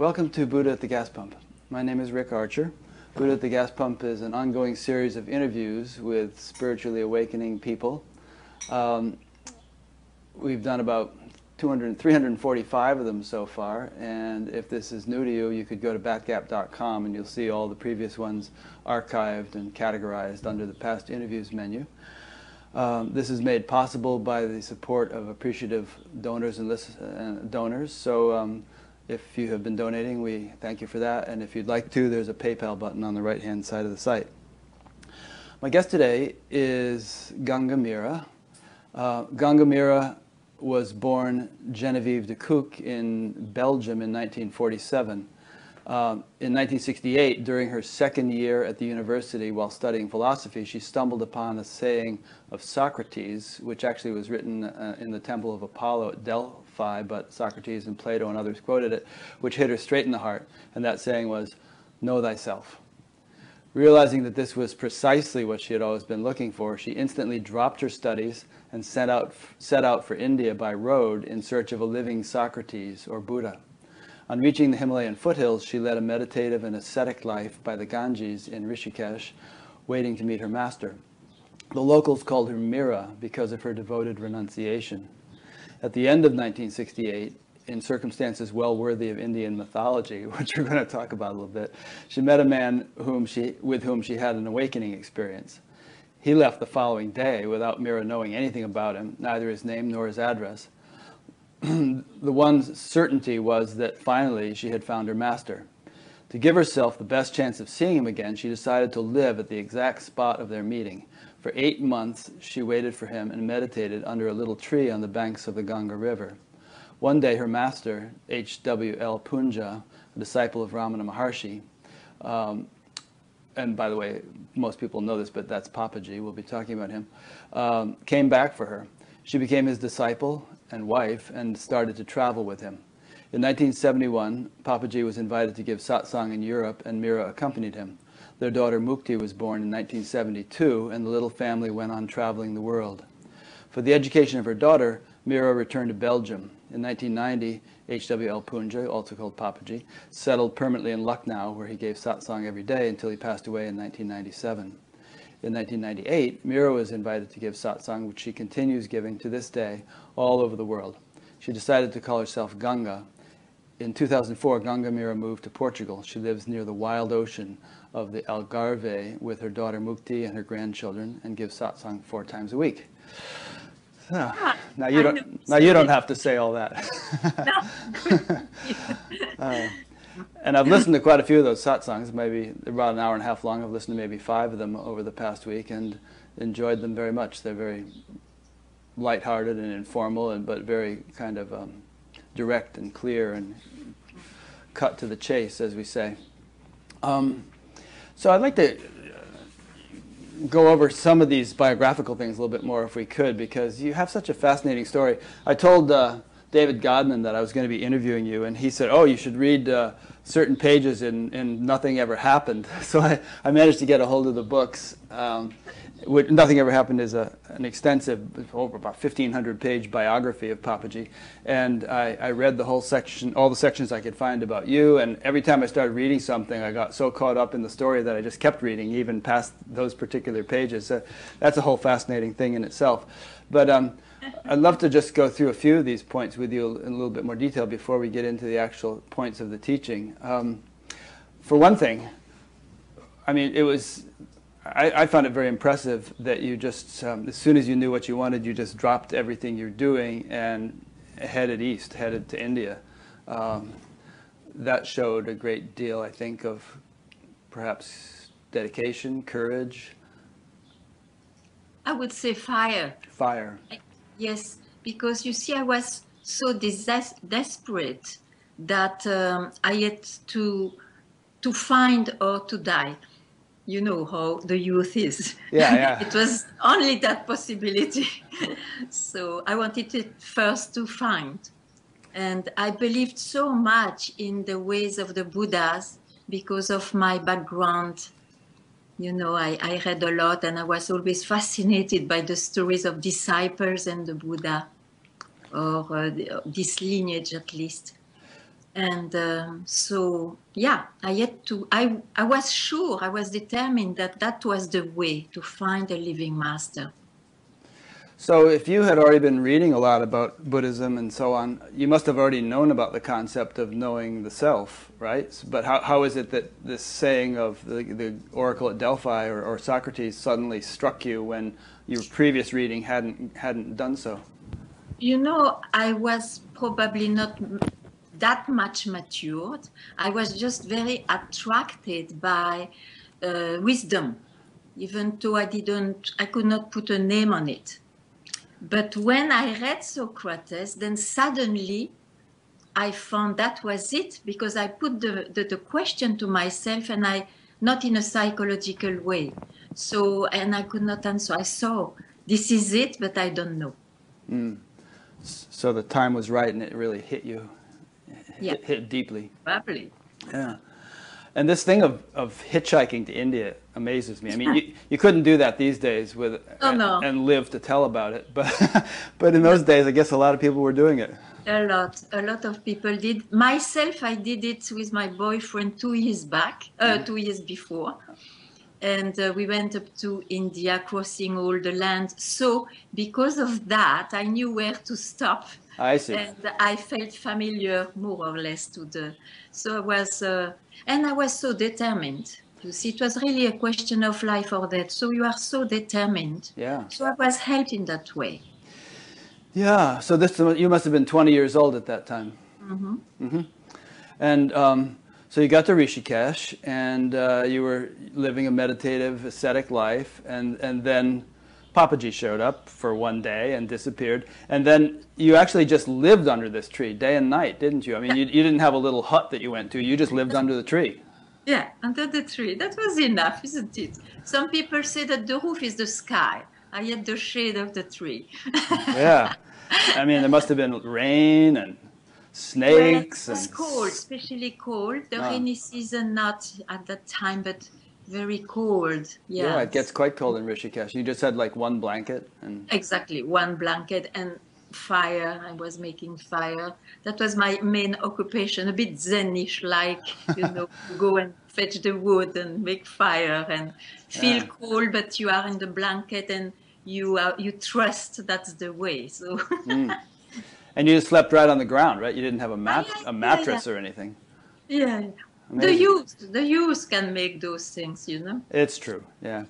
Welcome to Buddha at the Gas Pump. My name is Rick Archer. Buddha at the Gas Pump is an ongoing series of interviews with spiritually awakening people. Um, we've done about 200, 345 of them so far, and if this is new to you, you could go to batgap.com and you'll see all the previous ones archived and categorized under the past interviews menu. Um, this is made possible by the support of appreciative donors and uh, donors. So um, if you have been donating, we thank you for that. And if you'd like to, there's a PayPal button on the right-hand side of the site. My guest today is Ganga Meera. Uh, Ganga Meera was born Genevieve de Coux in Belgium in 1947. Um, in 1968, during her second year at the university while studying philosophy, she stumbled upon a saying of Socrates, which actually was written uh, in the Temple of Apollo at But Socrates and Plato and others quoted it, which hit her straight in the heart. And that saying was, Know thyself. Realizing that this was precisely what she had always been looking for, she instantly dropped her studies and set out, set out for India by road in search of a living Socrates or Buddha. On reaching the Himalayan foothills, she led a meditative and ascetic life by the Ganges in Rishikesh, waiting to meet her master. The locals called her Mira because of her devoted renunciation. At the end of 1968, in circumstances well worthy of Indian mythology, which we're going to talk about a little bit, she met a man whom she, with whom she had an awakening experience. He left the following day without Mira knowing anything about him, neither his name nor his address. the one certainty was that finally she had found her master. To give herself the best chance of seeing him again, she decided to live at the exact spot of their meeting. For eight months, she waited for him and meditated under a little tree on the banks of the Ganga River. One day, her master, H.W.L. Punja, a disciple of Ramana Maharshi, um, and by the way, most people know this, but that's Papaji, we'll be talking about him, um, came back for her. She became his disciple and wife and started to travel with him. In 1971, Papaji was invited to give satsang in Europe and Mira accompanied him. Their daughter Mukti was born in 1972 and the little family went on traveling the world. For the education of her daughter, Meera returned to Belgium. In 1990, H.W.L. Punja, also called Papaji, settled permanently in Lucknow where he gave satsang every day until he passed away in 1997. In 1998, Meera was invited to give satsang, which she continues giving to this day all over the world. She decided to call herself Ganga. In 2004, Ganga Meera moved to Portugal. She lives near the wild ocean of the Algarve with her daughter Mukti and her grandchildren and gives satsang four times a week. So, ah, now you don't. Now you don't have to say all that. uh, and I've listened to quite a few of those satsangs, maybe about an hour and a half long. I've listened to maybe five of them over the past week and enjoyed them very much. They're very lighthearted and informal, and but very kind of um, direct and clear and cut to the chase, as we say. Um, so I'd like to go over some of these biographical things a little bit more, if we could, because you have such a fascinating story. I told. Uh, David Godman that I was going to be interviewing you, and he said, "Oh, you should read uh, certain pages," and, and nothing ever happened. So I, I managed to get a hold of the books. Um, nothing ever happened is a, an extensive, over about 1,500 page biography of Papaji, and I, I read the whole section, all the sections I could find about you. And every time I started reading something, I got so caught up in the story that I just kept reading, even past those particular pages. So that's a whole fascinating thing in itself. But um, I'd love to just go through a few of these points with you in a little bit more detail before we get into the actual points of the teaching. Um, for one thing, I mean, it was, I, I found it very impressive that you just, um, as soon as you knew what you wanted, you just dropped everything you're doing and headed east, headed to India. Um, that showed a great deal, I think, of perhaps dedication, courage. I would say fire. Fire. Yes, because you see, I was so des- desperate that um, I had to to find or to die. You know how the youth is. Yeah, yeah. it was only that possibility. so I wanted it first to find. And I believed so much in the ways of the Buddhas because of my background you know, I, I read a lot and I was always fascinated by the stories of disciples and the Buddha, or uh, this lineage at least. And um, so, yeah, I had to, I, I was sure, I was determined that that was the way to find a living master. So, if you had already been reading a lot about Buddhism and so on, you must have already known about the concept of knowing the self, right? But how, how is it that this saying of the, the oracle at Delphi or, or Socrates suddenly struck you when your previous reading hadn't hadn't done so? You know, I was probably not that much matured. I was just very attracted by uh, wisdom, even though I didn't, I could not put a name on it. But when I read Socrates, then suddenly I found that was it because I put the, the, the question to myself and I, not in a psychological way. So, and I could not answer. I saw this is it, but I don't know. Mm. So the time was right and it really hit you yeah. hit, hit deeply. Probably. Yeah. And this thing of, of hitchhiking to India amazes me. I mean, you, you couldn't do that these days with oh, no. and live to tell about it. But but in those days, I guess a lot of people were doing it. A lot, a lot of people did. Myself, I did it with my boyfriend two years back, uh, two years before, and uh, we went up to India, crossing all the land. So because of that, I knew where to stop I see. And I felt familiar more or less to the. So I was, uh, and I was so determined. You see, it was really a question of life or death. So you are so determined. Yeah. So I was helped in that way. Yeah. So this you must have been 20 years old at that time. Mm-hmm. Mm-hmm. And um, so you got to Rishikesh, and uh, you were living a meditative, ascetic life, and and then Papaji showed up for one day and disappeared. And then you actually just lived under this tree day and night, didn't you? I mean, you, you didn't have a little hut that you went to, you just lived under the tree. Yeah, under the tree. That was enough, isn't it? Some people say that the roof is the sky. I had the shade of the tree. yeah. I mean, there must have been rain and snakes. Well, it was and... cold, especially cold. The ah. rainy season, not at that time, but very cold. Yeah. Yeah, it gets quite cold in Rishikesh. You just had like one blanket and exactly one blanket and fire. I was making fire. That was my main occupation. A bit zenish, like you know, go and fetch the wood and make fire and feel yeah. cold, but you are in the blanket and you are you trust that's the way. So. mm. And you just slept right on the ground, right? You didn't have a mat a mattress yeah, yeah. or anything. Yeah, Amazing. The youth, the youth can make those things, you know. It's true, yeah.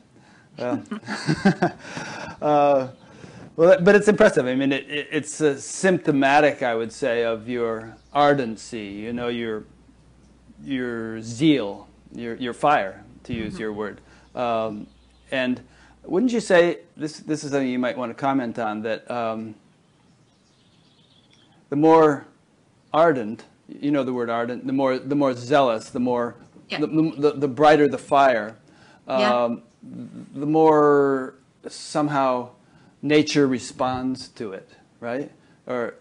Well, uh, well, but it's impressive. I mean, it, it, it's uh, symptomatic, I would say, of your ardency. You know, your your zeal, your your fire, to use mm-hmm. your word. Um, and wouldn't you say this? This is something you might want to comment on. That um, the more ardent you know the word ardent, the more the more zealous, the more yeah. the, the, the, brighter the fire, um, yeah. the more somehow nature responds to it, right? Or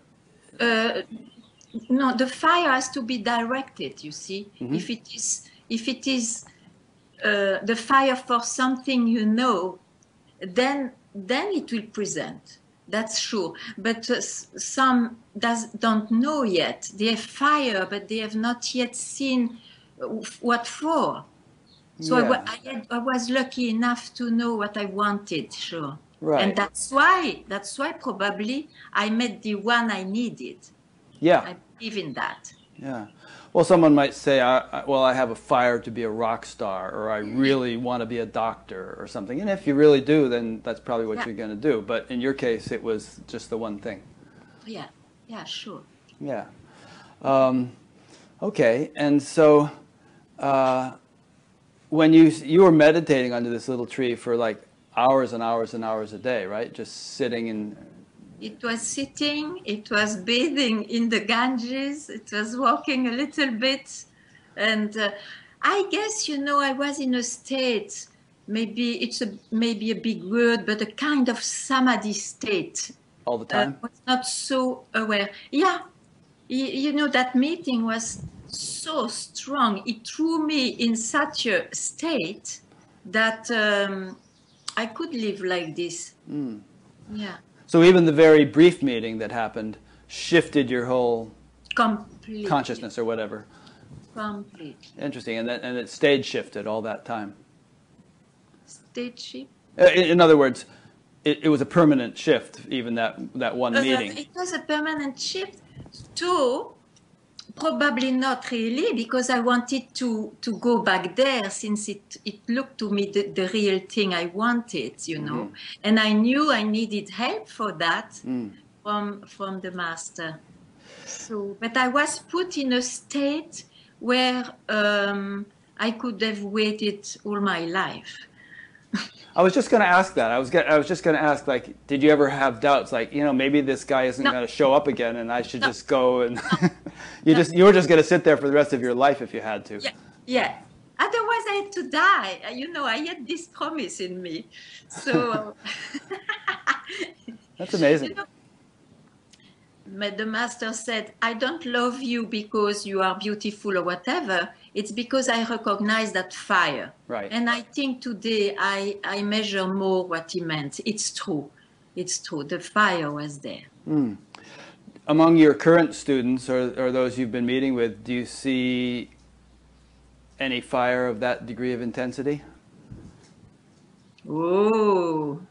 uh, no, the fire has to be directed. You see, mm-hmm. if it is if it is uh, the fire for something you know, then then it will present that's true. But uh, some does, don't know yet. They have fire, but they have not yet seen what for. So yeah. I, I, had, I, was lucky enough to know what I wanted, sure. Right. And that's why, that's why probably I met the one I needed. Yeah. I believe in that. Yeah. Well, someone might say, I, well, I have a fire to be a rock star, or I really want to be a doctor, or something. And if you really do, then that's probably what yeah. you're going to do. But in your case, it was just the one thing. Yeah, yeah, sure. Yeah. Um, okay, and so uh, when you you were meditating under this little tree for like hours and hours and hours a day, right? Just sitting and it was sitting, it was bathing in the Ganges, it was walking a little bit. And uh, I guess, you know, I was in a state, maybe it's a, maybe a big word, but a kind of samadhi state. All the time? I uh, was not so aware. Yeah. You, you know, that meeting was so strong. It threw me in such a state that um, I could live like this. Mm. Yeah. So even the very brief meeting that happened shifted your whole Complete. consciousness or whatever. Complete. Interesting, and that and it stage shifted all that time. Stage shift. Uh, In, in other words, it, it was a permanent shift, even that that one meeting. It was a permanent shift. Two, probably not really, because I wanted to, to go back there since it, it looked to me the, the real thing I wanted, you know. And I knew I needed help for that from, from the master. So, but I was put in a state where um, I could have waited all my life. I was just going to ask that. I was get, I was just going to ask, like, did you ever have doubts, like, you know, maybe this guy isn't No. going to show up again, and I should No. just go and you just you were just going to sit there for the rest of your life if you had to. Yeah, yeah. Otherwise, I had to die. Uh, You know, I had this promise in me. So, That's amazing. you know, but the master said, I don't love you because you are beautiful or whatever. It's because I recognize that fire. Right. And I think today I, I measure more what he meant. It's true. It's true. The fire was there. Hmm. Among your current students or, or those you've been meeting with, do you see any fire of that degree of intensity? Oh,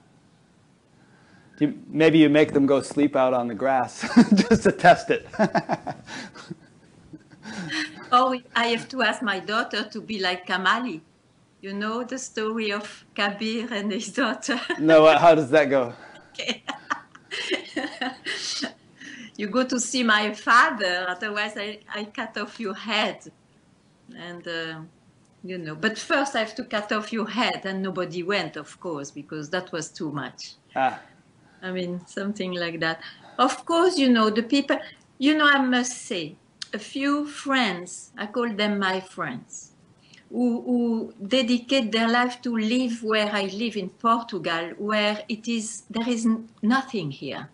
you, maybe you make them go sleep out on the grass just to test it. Oh, I have to ask my daughter to be like Kamali. You know the story of Kabir and his daughter? no, uh, how does that go? Okay. you go to see my father, otherwise I, I cut off your head. And, uh, you know, but first I have to cut off your head, and nobody went, of course, because that was too much. Ah, I mean, something like that. Of course, you know, the people, you know, I must say, a few friends, I call them my friends, who, who dedicate their life to live where I live in Portugal, where it is, there is nothing here.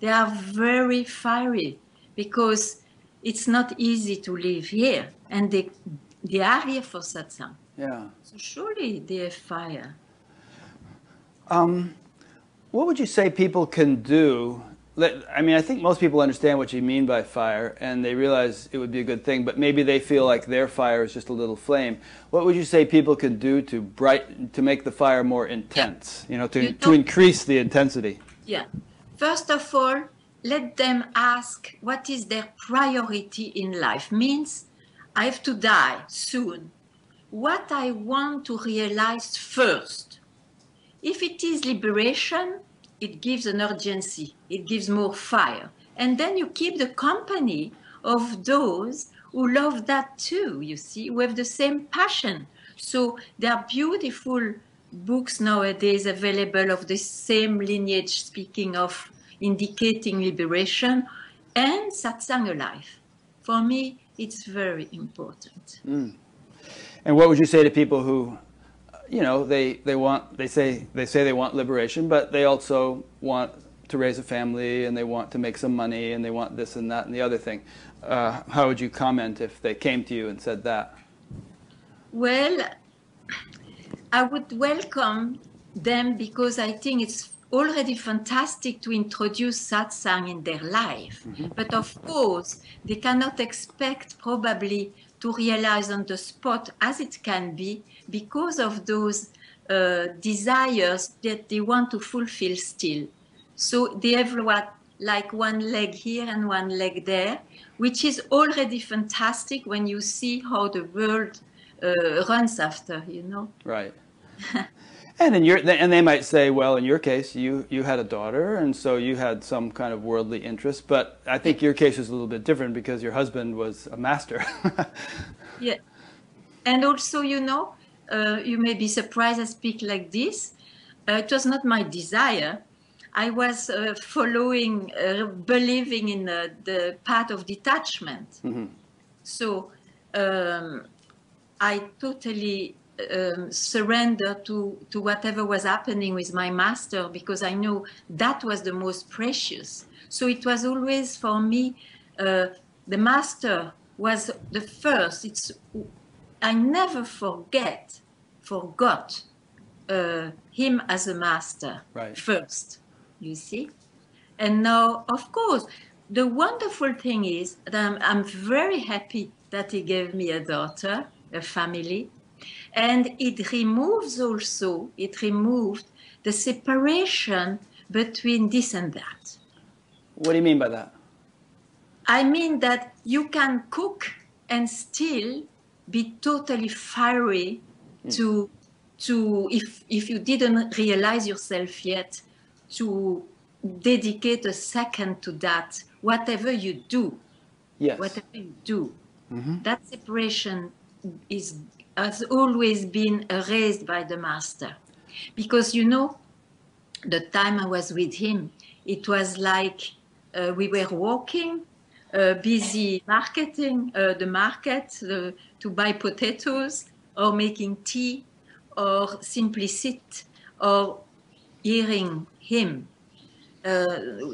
They are very fiery because it's not easy to live here. And they, they are here for satsang. yeah. So surely they have fire. Um, what would you say people can do? Let, I mean, I think most people understand what you mean by fire, and they realize it would be a good thing. But maybe they feel like their fire is just a little flame. What would you say people can do to bright to make the fire more intense? You know, to You to increase the intensity. Yeah. First of all, let them ask what is their priority in life. Means I have to die soon. What I want to realize first. If it is liberation, it gives an urgency, it gives more fire. And then you keep the company of those who love that too, you see, who have the same passion. So there are beautiful books nowadays available of the same lineage, speaking of indicating liberation and satsang alive. For me, it's very important. Mm. And what would you say to people who, you know, they, they want they say they say they want liberation, but they also want to raise a family and they want to make some money and they want this and that and the other thing. Uh, how would you comment if they came to you and said that? Well, I would welcome them because I think it's already fantastic to introduce satsang in their life. But of course, they cannot expect probably to realize on the spot as it can be because of those uh, desires that they want to fulfill still. So they have what like one leg here and one leg there, which is already fantastic when you see how the world uh, runs after, you know. Right. and in your and they might say, well, in your case, you you had a daughter, and so you had some kind of worldly interest. But I think your case is a little bit different because your husband was a master. Yeah. And also, you know, uh, you may be surprised I speak like this. Uh, it was not my desire. I was uh, following, uh, believing in uh, the path of detachment. So um, I totally um, surrendered to, to whatever was happening with my master because I know that was the most precious. So it was always for me, uh, the master was the first. It's I never forget, forgot uh, him as a master Right. first. You see, and now of course the wonderful thing is that I'm, I'm very happy that he gave me a daughter, a family, and it removes also, it removed the separation between this and that. What do you mean by that? I mean that you can cook and still be totally fiery to to if if you didn't realize yourself yet to dedicate a second to that whatever you do. Yes. whatever you do. That separation is has always been erased by the master. Because you know the time i was with him it was like uh, we were walking busy marketing uh, the market uh, to buy potatoes or making tea or simply sit or hearing him uh,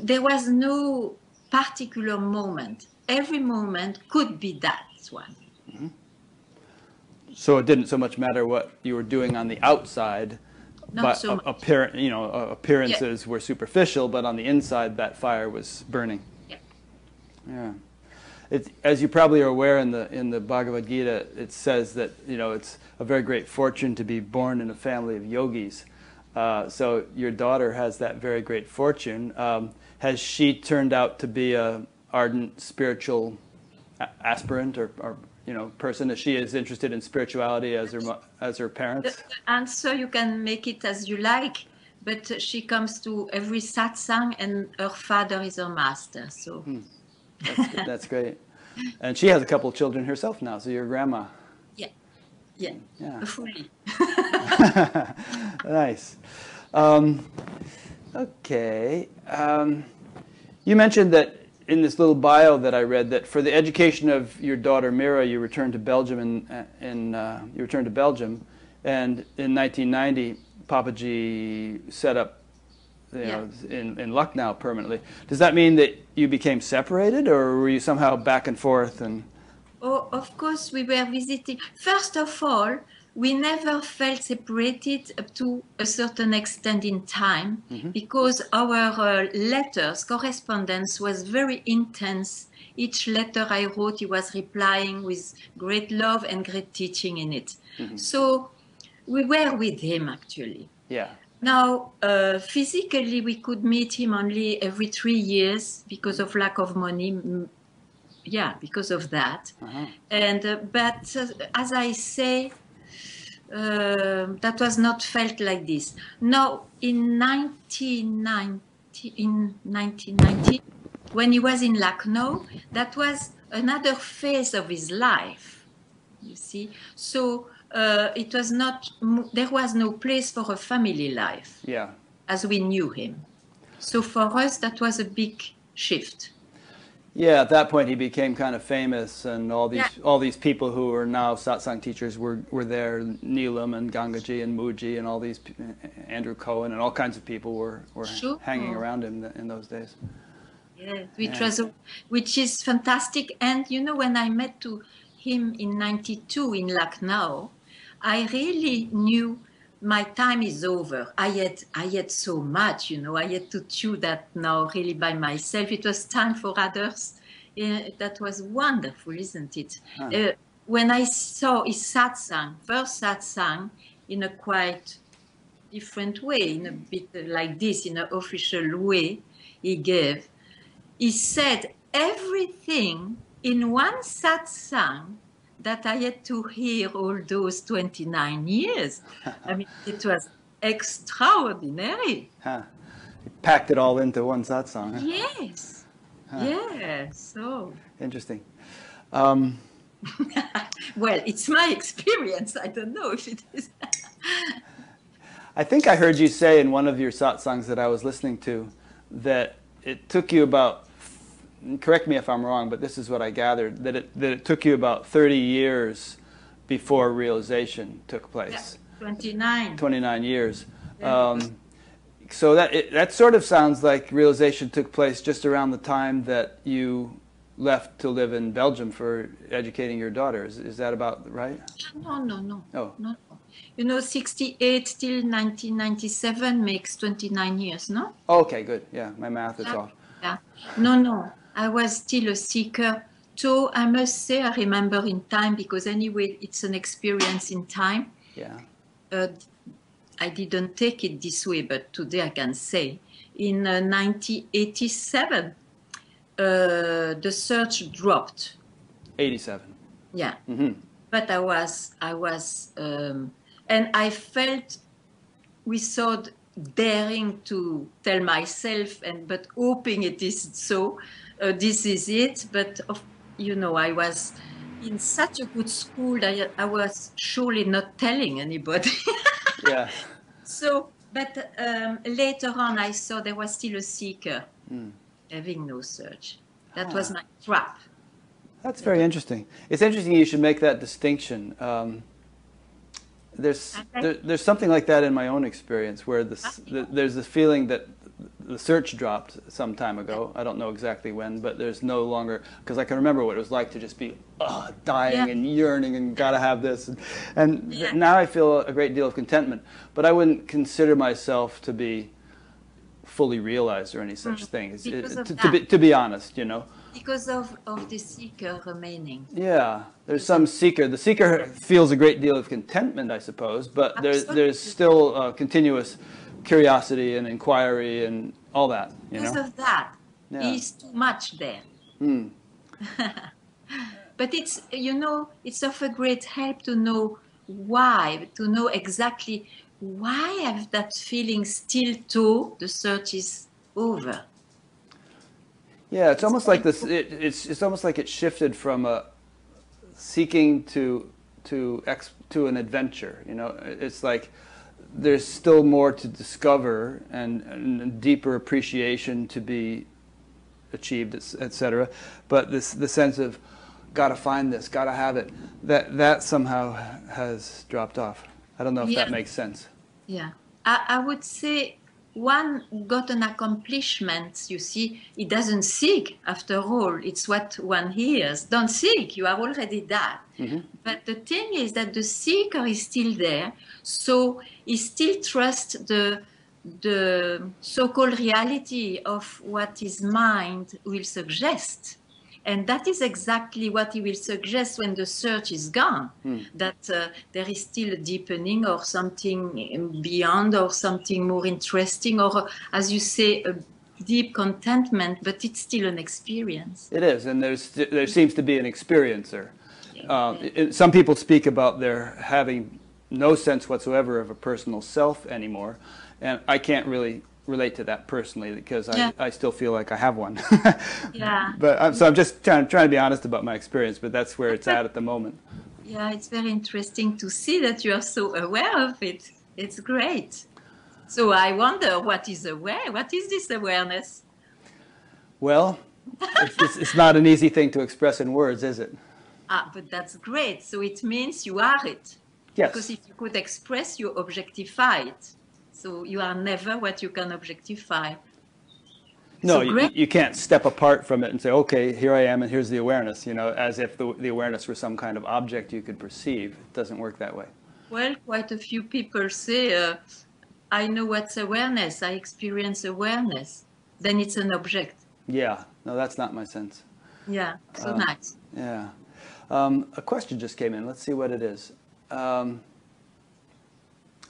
there was no particular moment. Every moment could be that one. So it didn't so much matter what you were doing on the outside, Not but so apparent, you know, uh, appearances were superficial, but on the inside, that fire was burning. Yeah. It's, as you probably are aware in the in the Bhagavad Gita, it says that you know it's a very great fortune to be born in a family of yogis. Uh, so your daughter has that very great fortune. Um, has she turned out to be a ardent spiritual a- aspirant or, or you know person? Is she as interested in spirituality as her as her parents? the answer you can make it as you like, but she comes to every satsang and her father is her master. So That's. That's great. And she has a couple of children herself now. So your grandma. yeah, yeah, Yeah. nice. Um, okay. Um, you mentioned that in this little bio that I read that for the education of your daughter Mira, you returned to Belgium in, in uh, you returned to Belgium, and in 1990, Papaji set up. You know, in, in Lucknow permanently. Does that mean that you became separated, or were you somehow back and forth? And Oh, of course, we were visiting. First of all, we never felt separated up to a certain extent in time because our uh, letters, correspondence was very intense. Each letter I wrote, he was replying with great love and great teaching in it. So we were with him actually. yeah, Now, uh, physically, we could meet him only every three years because of lack of money. Yeah, because of that. Uh-huh. And uh, but uh, as I say, uh, that was not felt like this. Now, in 1990, in 1990, when he was in Lucknow, that was another phase of his life. You see, so uh, it was not. There was no place for a family life yeah. as we knew him. So for us, that was a big shift. Yeah, at that point he became kind of famous, and all these Yeah. all these people who are now satsang teachers were were there. Neelam and Gangaji and Mooji and all these pe- Andrew Cohen and all kinds of people were were Sure. hanging around him in those days. Yeah, which Yeah. was a, which is fantastic. And you know, when I met to him in '92 in Lucknow, I really knew my time is over. I had I had so much, you know. I had to chew that now really by myself. It was time for others. Yeah, that was wonderful, isn't it? Huh. Uh, when I saw his satsang, first satsang, in a quite different way, in a bit like this, in an official way, he gave. He said everything in one satsang that I had to hear all those 29 years. I mean, it was extraordinary. Huh. He packed it all into one satsang. Huh? Yes. Yes. So, Interesting. Um, well, it's my experience. I don't know if it is. I think I heard you say in one of your satsangs that I was listening to that it took you about correct me if I'm wrong, but this is what I gathered that it that it took you about 30 years before realization took place. 29. 29 years. Yeah. Um, so that it, that sort of sounds like realization took place just around the time that you left to live in Belgium for educating your daughter. Is, is that about right? No, no, no. Oh. No, no. You know, 68 till 1997 makes 29 years, no? Okay, good. Yeah, my math is Yeah. off. Yeah. No, no. I was still a seeker. So I must say, I remember in time because anyway, it's an experience in time. Yeah. Uh, I didn't take it this way, but today I can say. In uh, 1987, uh, the search dropped. 87. Yeah, hmm but I was, I was, um, and I felt we without daring to tell myself, and but hoping it is so. Uh, this is it, but of, you know, I was in such a good school that I, I was surely not telling anybody. Yeah. So, but um, later on, I saw there was still a seeker Mm. having no search. That was Ah. my trap. That's very interesting. It's interesting you should make that distinction. Um, there's there, there's something like that in my own experience where this, the, there's this feeling that the search dropped some time ago. I don't know exactly when, but there's no longer because I can remember what it was like to just be uh, dying Yeah. and yearning and gotta have this, and, and Yeah. now I feel a great deal of contentment. But I wouldn't consider myself to be fully realized or any such Mm. thing. It- to, to be to be honest, you know. Because of, of the seeker remaining. Yeah, there's some seeker. The seeker feels a great deal of contentment, I suppose, but there's there's still uh, continuous curiosity and inquiry and all that. You Because know. of that, Yeah. is too much there. Hmm. But it's, you know, it's of a great help to know why, to know exactly why I have that feeling still too the search is over. Yeah, it's almost like this. It, it's it's almost like it shifted from a seeking to to ex, to an adventure. You know, it's like there's still more to discover and, and deeper appreciation to be achieved, etc. But this the sense of gotta find this, gotta have it. That that somehow has dropped off. I don't know if Yeah. that makes sense. Yeah. I, I would say one got an accomplishment, you see, it doesn't seek after all. It's what one hears. Don't seek, you are already that. Mhm. But the thing is that the seeker is still there, so he still trusts the the so-called reality of what his mind will suggest. And that is exactly what he will suggest when the search is gone. That uh, there is still a deepening or something beyond or something more interesting or, as you say, a deep contentment, but it's still an experience. It is, and there's there seems to be an experiencer. Um, it- some people speak about their having no sense whatsoever of a personal self anymore, and I can't really relate to that personally because I, Yeah. I still feel like I have one. Yeah. But I'm, so I'm just trying trying to be honest about my experience, but that's where it's at at the moment. Yeah, it's very interesting to see that you are so aware of it. It's great. So I wonder what is aware? What is this awareness? Well, it's, it's, it's not an easy thing to express in words, is it? Ah, but that's great. So it means you are it. Yes. Because if you could express, you objectify it. So you are never what you can objectify. No, So you, you can't step apart from it and say, okay, here I am and here's the awareness, you know, as if the, the awareness were some kind of object you could perceive. It doesn't work that way. Well, quite a few people say, uh, I know what's awareness, I experience awareness. Then it's an object. Yeah, no, that's not my sense. Yeah, so Uh, nice. Yeah. Um, a question just came in. Let's see what it is. Um,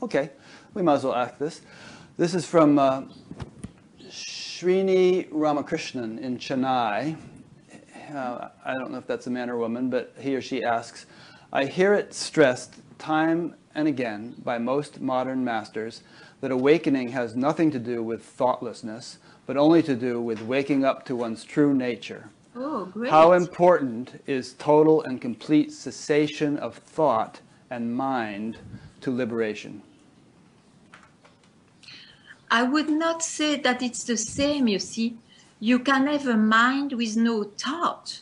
okay, we might as well ask this. This is from uh, Srini Ramakrishnan in Chennai. Uh, I don't know if that's a man or woman, but he or she asks I hear it stressed time and again by most modern masters that awakening has nothing to do with thoughtlessness, but only to do with waking up to one's true nature. Oh, great. How important is total and complete cessation of thought and mind to liberation? I would not say that it's the same, you see. You can have a mind with no thought.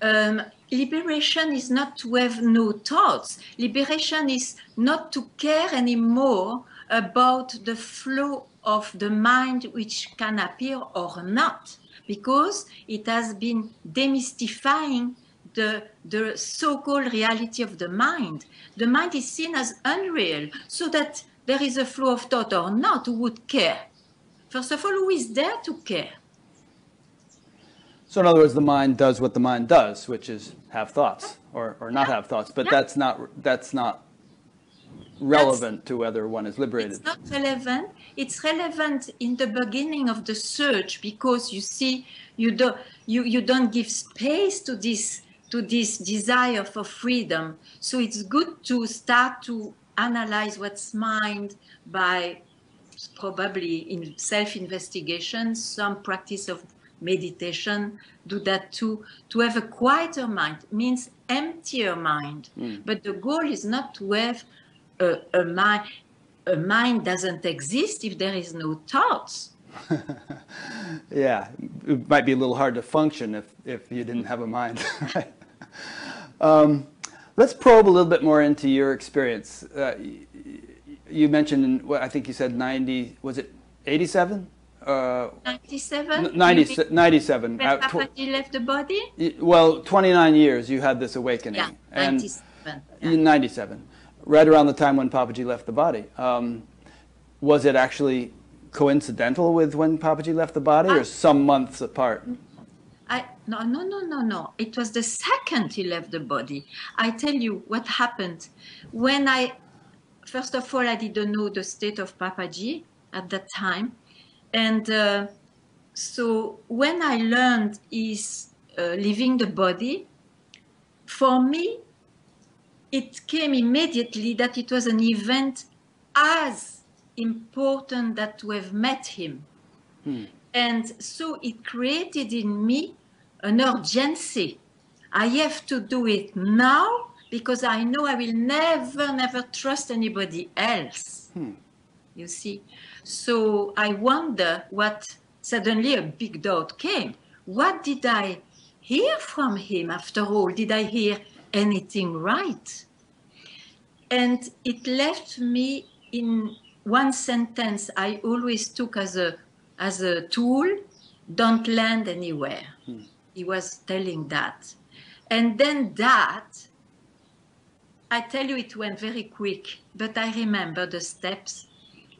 Um, liberation is not to have no thoughts. Liberation is not to care anymore about the flow of the mind which can appear or not, because it has been demystifying the, the so-called reality of the mind. The mind is seen as unreal, so that there is a flow of thought or not, who would care? First of all, who is there to care? So in other words, the mind does what the mind does, which is have thoughts or, or not have thoughts. But Yeah. that's not that's not relevant to whether one is liberated. It's not relevant. It's relevant in the beginning of the search because you see, you don't you, you don't give space to this to this desire for freedom. So it's good to start to analyze what's mind by probably in self-investigation, some practice of meditation do that too. To have a quieter mind means emptier mind. But the goal is not to have a, a mind. A mind doesn't exist if there is no thoughts. Yeah, it might be a little hard to function if, if you didn't have a mind. right? um, let's probe a little bit more into your experience. Uh, you mentioned, well, I think you said 90, was it 87? Uh, 97? n- You 90, 97. When Uh, tw- left the body? well, 29 years you had this awakening. Yeah, and 97. yeah. 97, right around the time when Papaji left the body. Um, was it actually coincidental with when Papaji left the body or some months apart? I no no no no no. It was the second he left the body. I tell you what happened when I first of all I didn't know the state of Papaji at that time, and uh, so when I learned he's uh, leaving the body, for me it came immediately that it was an event as important that to have met him. And so it created in me an urgency. I have to do it now because I know I will never, never trust anybody else. Hmm. You see? So I wonder what suddenly a big doubt came. What did I hear from him after all? Did I hear anything right? And it left me in one sentence I always took as a as a tool, don't land anywhere. He was telling that. And then that I tell you it went very quick, but I remember the steps.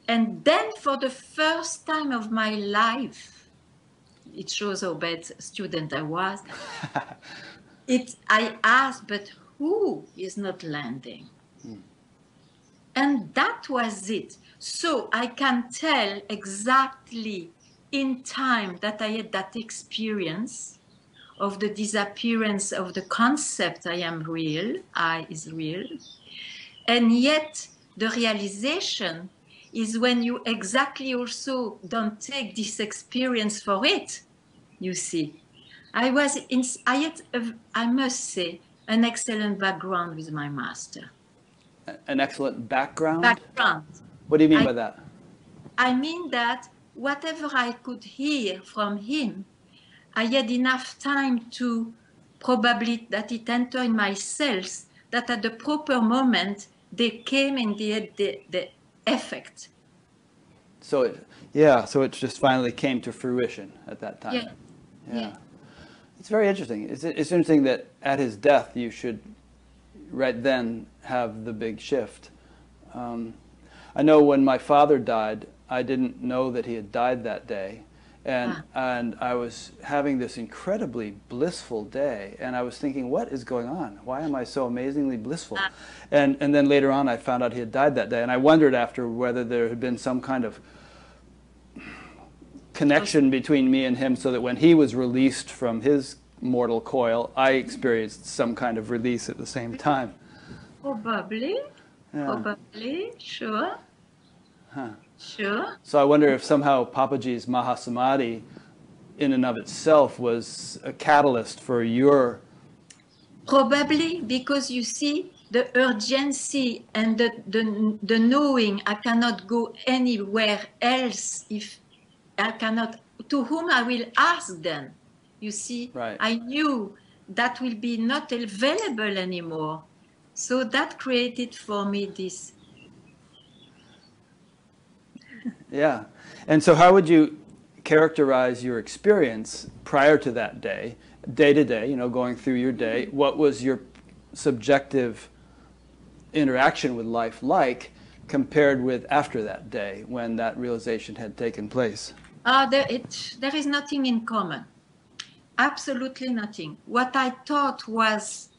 And then for the first time of my life, it shows how bad student I was. it I asked, but who is not landing? Hmm. And that was it. So I can tell exactly in time that I had that experience of the disappearance of the concept I am real, I is real. And yet the realization is when you exactly also don't take this experience for it, you see. I was in, I had, a, I must say, an excellent background with my master. An excellent background? Background. What do you mean I- by that? I mean that whatever I could hear from him, I had enough time to probably that it entered in my cells, that at the proper moment they came and they had the, the effect. So it, yeah, so it just finally came to fruition at that time. Yeah. Yeah. Yeah. It's very interesting. It's, it's interesting that at his death you should right then have the big shift. Um, I know when my father died, I didn't know that he had died that day. And, and I was having this incredibly blissful day, and I was thinking, what is going on? Why am I so amazingly blissful? Ah. And, and then later on, I found out he had died that day, and I wondered after whether there had been some kind of connection between me and him so that when he was released from his mortal coil, I experienced some kind of release at the same time. Probably, Yeah. probably, sure. Huh. Sure. So I wonder if somehow Papaji's Mahasamadhi, in and of itself, was a catalyst for your. Probably because you see the urgency and the, the, the knowing I cannot go anywhere else if I cannot, to whom I will ask then. You see, Right. I knew that will be not available anymore. So that created for me this. Yeah. And so, how would you characterize your experience prior to that day, day to day, you know, going through your day? What was your subjective interaction with life like compared with after that day when that realization had taken place? Ah, there, it, there is nothing in common. absolutely nothing. What I thought was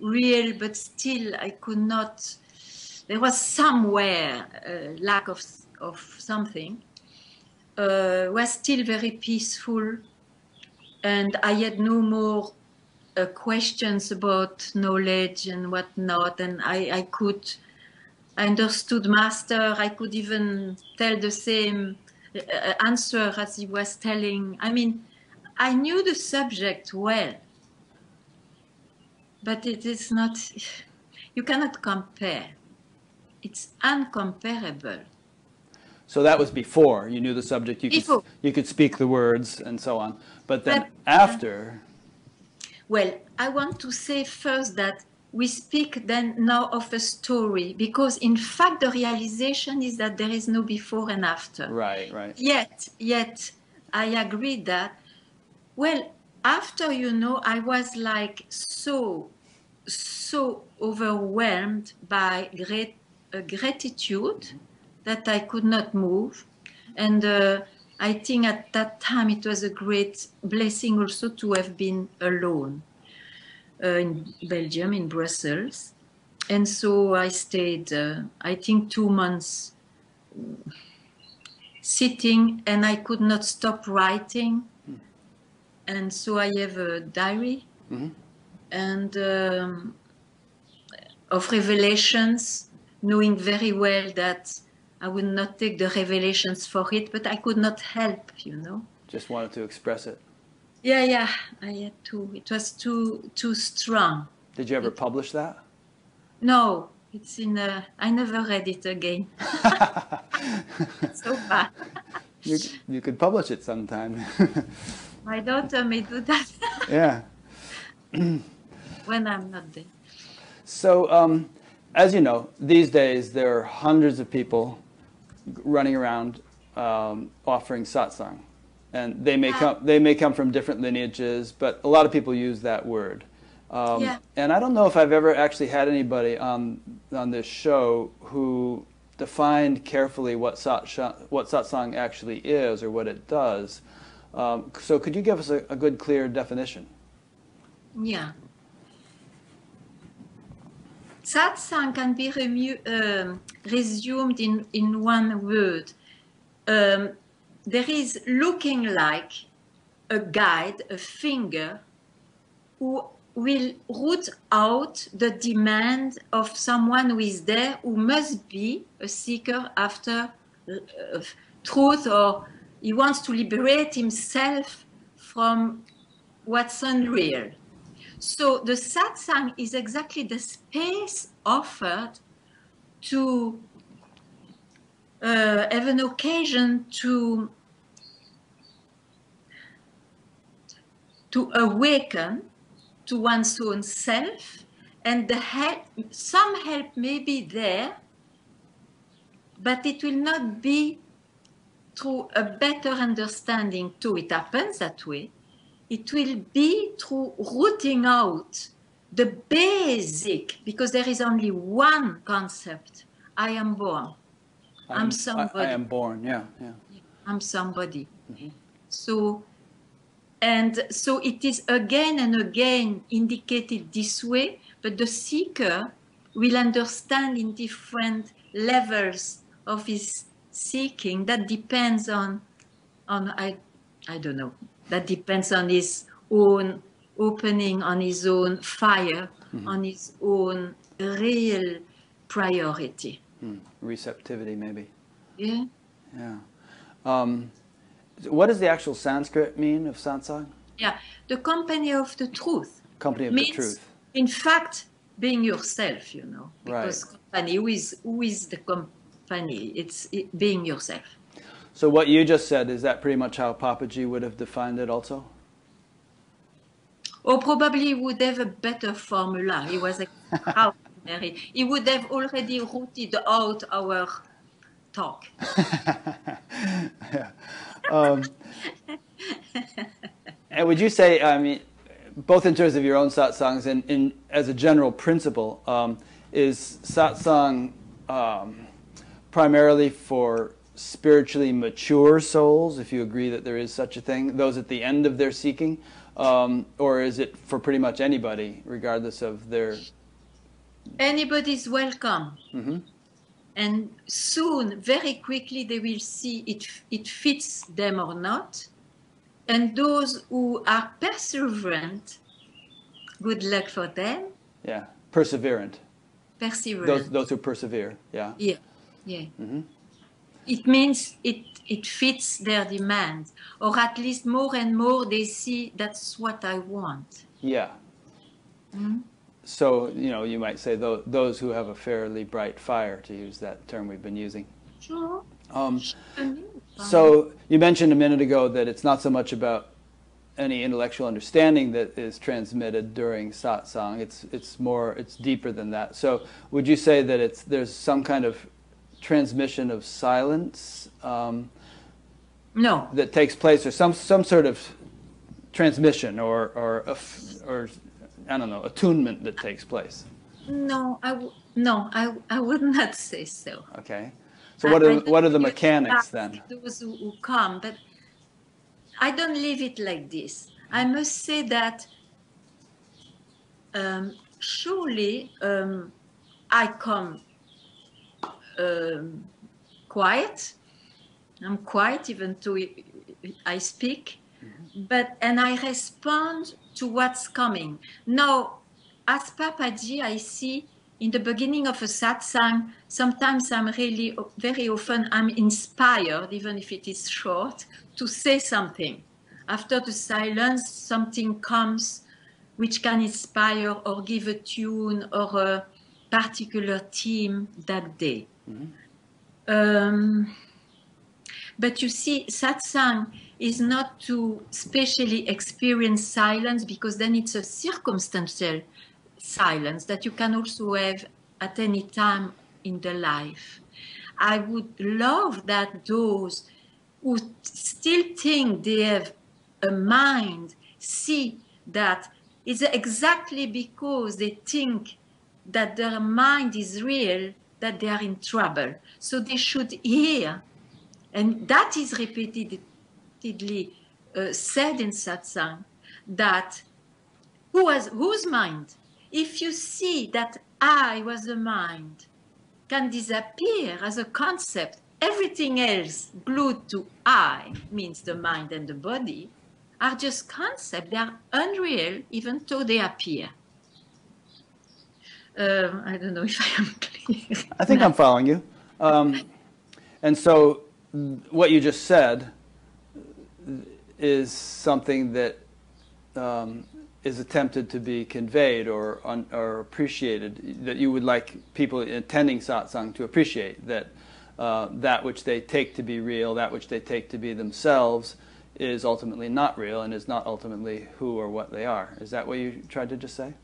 real, but still I could not. There was somewhere a lack of of something. Uh, was still very peaceful, and I had no more uh, questions about knowledge and whatnot, and I, I could. I understood master. I could even tell the same uh, answer as he was telling. I mean, I knew the subject well, but it is not, you cannot compare. It's uncomparable. So that was before you knew the subject. You could you could speak the words and so on. But then But- after, Well, I want to say first that we speak then now of a story because, in fact, the realization is that there is no before and after. right, right, Yet, yet, I agree that, well, after, you know, I was like so, so overwhelmed by great uh, gratitude that I could not move. And uh, I think at that time it was a great blessing also to have been alone uh, in Belgium, in Brussels. And so I stayed, uh, I think, two months sitting and I could not stop writing. And so I have a diary Mhm. and um, of revelations, knowing very well that I would not take the revelations for it, but I could not help, you know. just wanted to express it. Yeah, yeah, I had to. It was too too strong. Did you ever publish that? No, it's in. A, I never read it again. so bad. You you could publish it sometime. My daughter may do that yeah. when I'm not there. So, um, as you know, these days there are hundreds of people running around um, offering satsang, and they may come they may come from different lineages, but a lot of people use that word. Um, Yeah. And I don't know if I've ever actually had anybody on on this show who defined carefully what satsang, what satsang actually is or what it does. Um, so, could you give us a, a good, clear definition? Yeah. Satsang can be remu- um, resumed in, in one word. Um, there is looking like a guide, a finger, who will root out the demand of someone who is there, who must be a seeker after uh, truth, or he wants to liberate himself from what's unreal. So the satsang is exactly the space offered to uh, have an occasion to to awaken to one's own self, and the help, some help may be there, but it will not be through a better understanding too. It happens that way it will be through rooting out the basic, because there is only one concept I am born, I I'm am- I- somebody. I am born. Yeah, yeah. I'm somebody. Mm-hmm. So, and so it is again and again indicated this way, but the seeker will understand in different levels of his seeking. That depends on, on I, I don't know. That depends on his own opening, on his own fire, on his own real priority. Hmm. Receptivity, maybe. Yeah. Yeah. Um, what does the actual Sanskrit mean of satsang? Yeah. The company of the truth. Company of means, the truth. in fact, being yourself, you know, because Right. company, who is, who is the company? It's it, being yourself. So what you just said is that pretty much how Papaji would have defined it, also. Or probably he would have a better formula. He was extraordinary. he would have already rooted out our talk. yeah. Um, and would you say, I mean, both in terms of your own satsangs and in, as a general principle, um, is satsang um, primarily for spiritually mature souls, if you agree that there is such a thing, those at the end of their seeking, Um, or is it for pretty much anybody, regardless of their? Anybody's welcome. Mhm. And soon, very quickly, they will see it, it fits them or not. And those who are perseverant, good luck for them. Yeah, perseverant. Perseverant. Those those who persevere. Yeah. Yeah, yeah. Mhm. It means it it fits their demand, or at least more and more they see that's what I want. Yeah. Mhm. So you know, you might say those those who have a fairly bright fire, to use that term we've been using. Sure. Um, So you mentioned a minute ago that it's not so much about any intellectual understanding that is transmitted during satsang. It's it's more it's deeper than that. So would you say that it's there's some kind of transmission of silence um, no, that takes place, or some some sort of transmission, or or or I don't know attunement that takes place? no, I w- no, I I would not say so. Okay. So what are I- what are the mechanics then? Those who, who come, but I don't leave it like this. I must say that um, surely um, I come um, quiet. I'm quiet even though I speak, but and I respond to what's coming. Now, as Papaji, I see in the beginning of a satsang, sometimes I'm really, very often, I'm inspired, even if it is short, to say something. After the silence, something comes which can inspire or give a tune or a particular theme that day. Um, but you see, satsang is not to specially experience silence because then it's a circumstantial silence that you can also have at any time in the life. I would love that those who still think they have a mind see that it's exactly because they think that their mind is real that they are in trouble. So they should hear, and that is repeatedly uh, said in satsang, that who has, whose mind? If you see that I was a mind, can disappear as a concept, everything else glued to I means the mind and the body are just concepts. They are unreal, even though they appear. Um, I don't know if I am clear. I think I'm following you. Um, and so, what you just said is something that um, is attempted to be conveyed or, un, or appreciated, that you would like people attending satsang to appreciate, that uh, that which they take to be real, that which they take to be themselves, is ultimately not real and is not ultimately who or what they are. Is that what you tried to just say?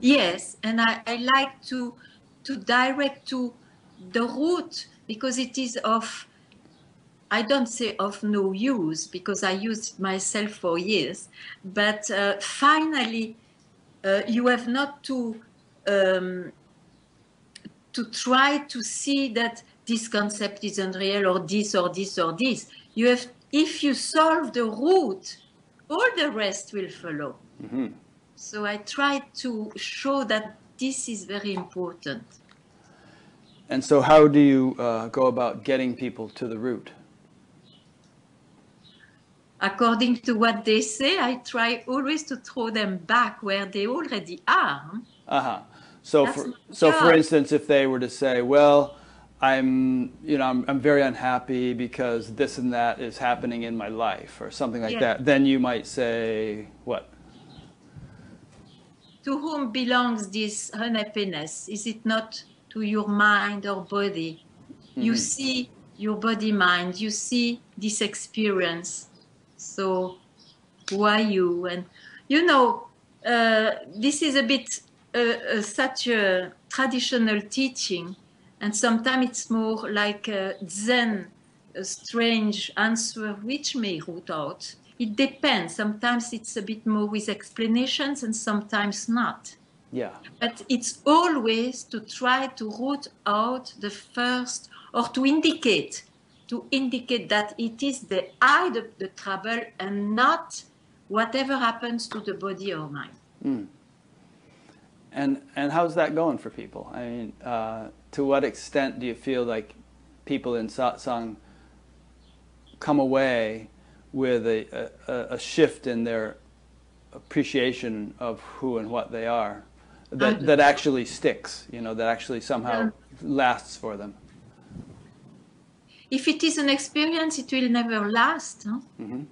Yes, and I, I like to to direct to the root because it is of I don't say of no use because I used myself for years, but uh, finally uh, you have not to um, to try to see that this concept is unreal or this or this or this. You have if you solve the root, all the rest will follow. hmm So I try to show that this is very important. And so, how do you uh, go about getting people to the root? According to what they say, I try always to throw them back where they already are. Uh huh. So, That's for so for instance, if they were to say, "Well, I'm, you know, I'm, I'm very unhappy because this and that is happening in my life," or something like Yeah. that, then you might say, "What? To whom belongs this unhappiness? Is it not to your mind or body? You Mhm. see your body mind, you see this experience. So, who are you? And you know, uh, this is a bit uh, uh, such a traditional teaching, and sometimes it's more like a Zen, a strange answer which may root out. It depends. Sometimes it's a bit more with explanations, and sometimes not. Yeah, But it's always to try to root out the first or to indicate, to indicate that it is the I, the, the trouble, and not whatever happens to the body or mind. Mm. And and how's that going for people? I mean, uh, to what extent do you feel like people in satsang come away with a, a, a shift in their appreciation of who and what they are that, that actually sticks, you know, that actually somehow yeah. lasts for them? If it is an experience, it will never last. Huh? Mm-hmm.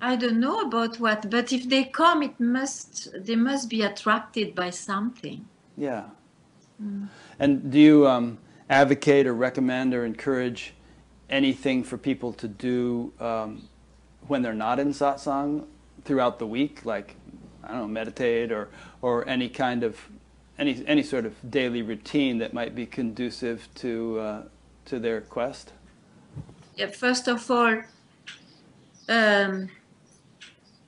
I don't know about what, but if they come, it must they must be attracted by something. Yeah. Mm. And do you um, advocate or recommend or encourage anything for people to do um, when they're not in satsang throughout the week, like I don't know, meditate or or any kind of any any sort of daily routine that might be conducive to uh, to their quest? Yeah, first of all. Um,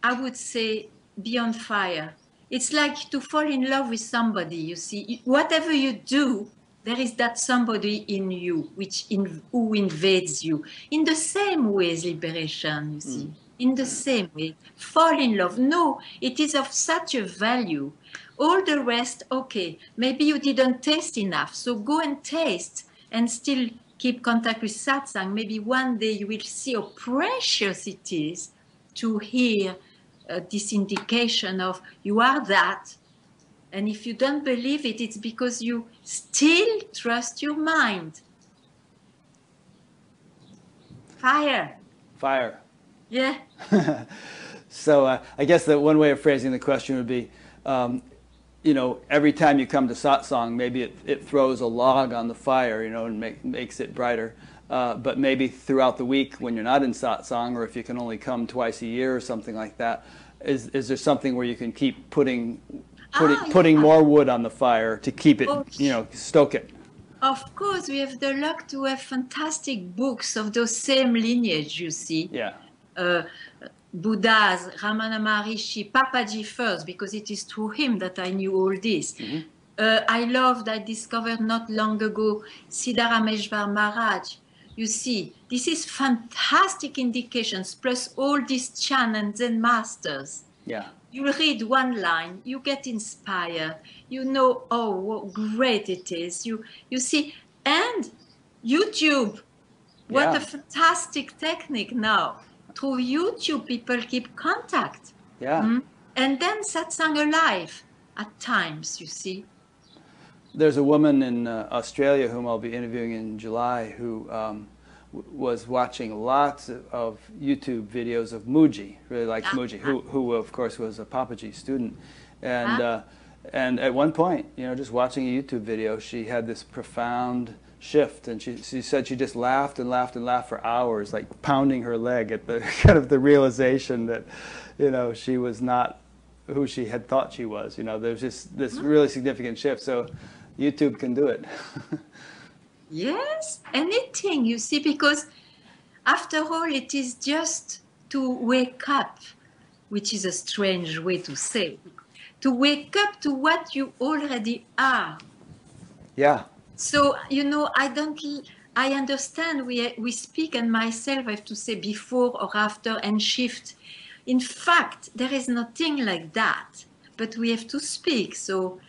I would say be on fire. It's like to fall in love with somebody, you see. Whatever you do, there is that somebody in you which in, who invades you. In the same way as liberation, you see. Mm. In the same way. Fall in love. No, it is of such a value. All the rest, okay, maybe you didn't taste enough. So go and taste and still keep contact with satsang. Maybe one day you will see how precious it is to hear uh, this indication of you are that. And if you don't believe it, it's because you still trust your mind. Fire. Fire. Yeah. so uh, I guess that one way of phrasing the question would be, um, you know, every time you come to satsang, maybe it, it throws a log on the fire, you know, and make, makes it brighter. Uh, but maybe throughout the week when you're not in satsang, or if you can only come twice a year or something like that, is is there something where you can keep putting putting, ah, putting yeah. more wood on the fire to keep it, oh, you know, stoke it? Of course, we have the luck to have fantastic books of those same lineage. You see, yeah. Uh, Buddhas, Ramana Maharishi, Papaji first, because it is through him that I knew all this. Mm-hmm. Uh, I loved, I discovered not long ago Siddharameshwar Maharaj, you see, this is fantastic indications, plus all these Chan and Zen masters. Yeah. You read one line, you get inspired, you know, oh, what great it is. You, you see, and YouTube, what yeah. a fantastic technique now. Through YouTube, people keep contact. Yeah. Mm-hmm. And then satsang alive at times, you see there's a woman in uh, Australia whom I'll be interviewing in July who um, was watching lots of YouTube videos of Mooji, really likes uh Mooji, who, who of course was a Papaji student. And, uh, and at one point, you know, just watching a YouTube video, she had this profound shift and she, she said she just laughed and laughed and laughed for hours, like pounding her leg at the kind of the realization that, you know, she was not who she had thought she was. You know, there's just this mm-hmm. really significant shift. So YouTube can do it. yes, anything, you see, because after all, it is just to wake up, which is a strange way to say, to wake up to what you already are. Yeah. So, you know, I don't. I understand we, we speak, and myself, I have to say before or after and shift. In fact, there is nothing like that, but we have to speak. So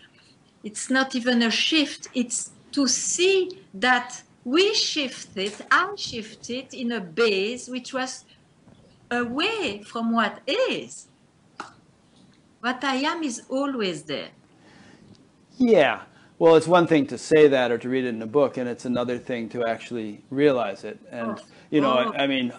it's not even a shift, it's to see that we shifted, I shifted in a base which was away from what is. What I am is always there. Yeah. Well, it's one thing to say that or to read it in a book, and it's another thing to actually realize it. And, oh. you know, oh. I, I, mean,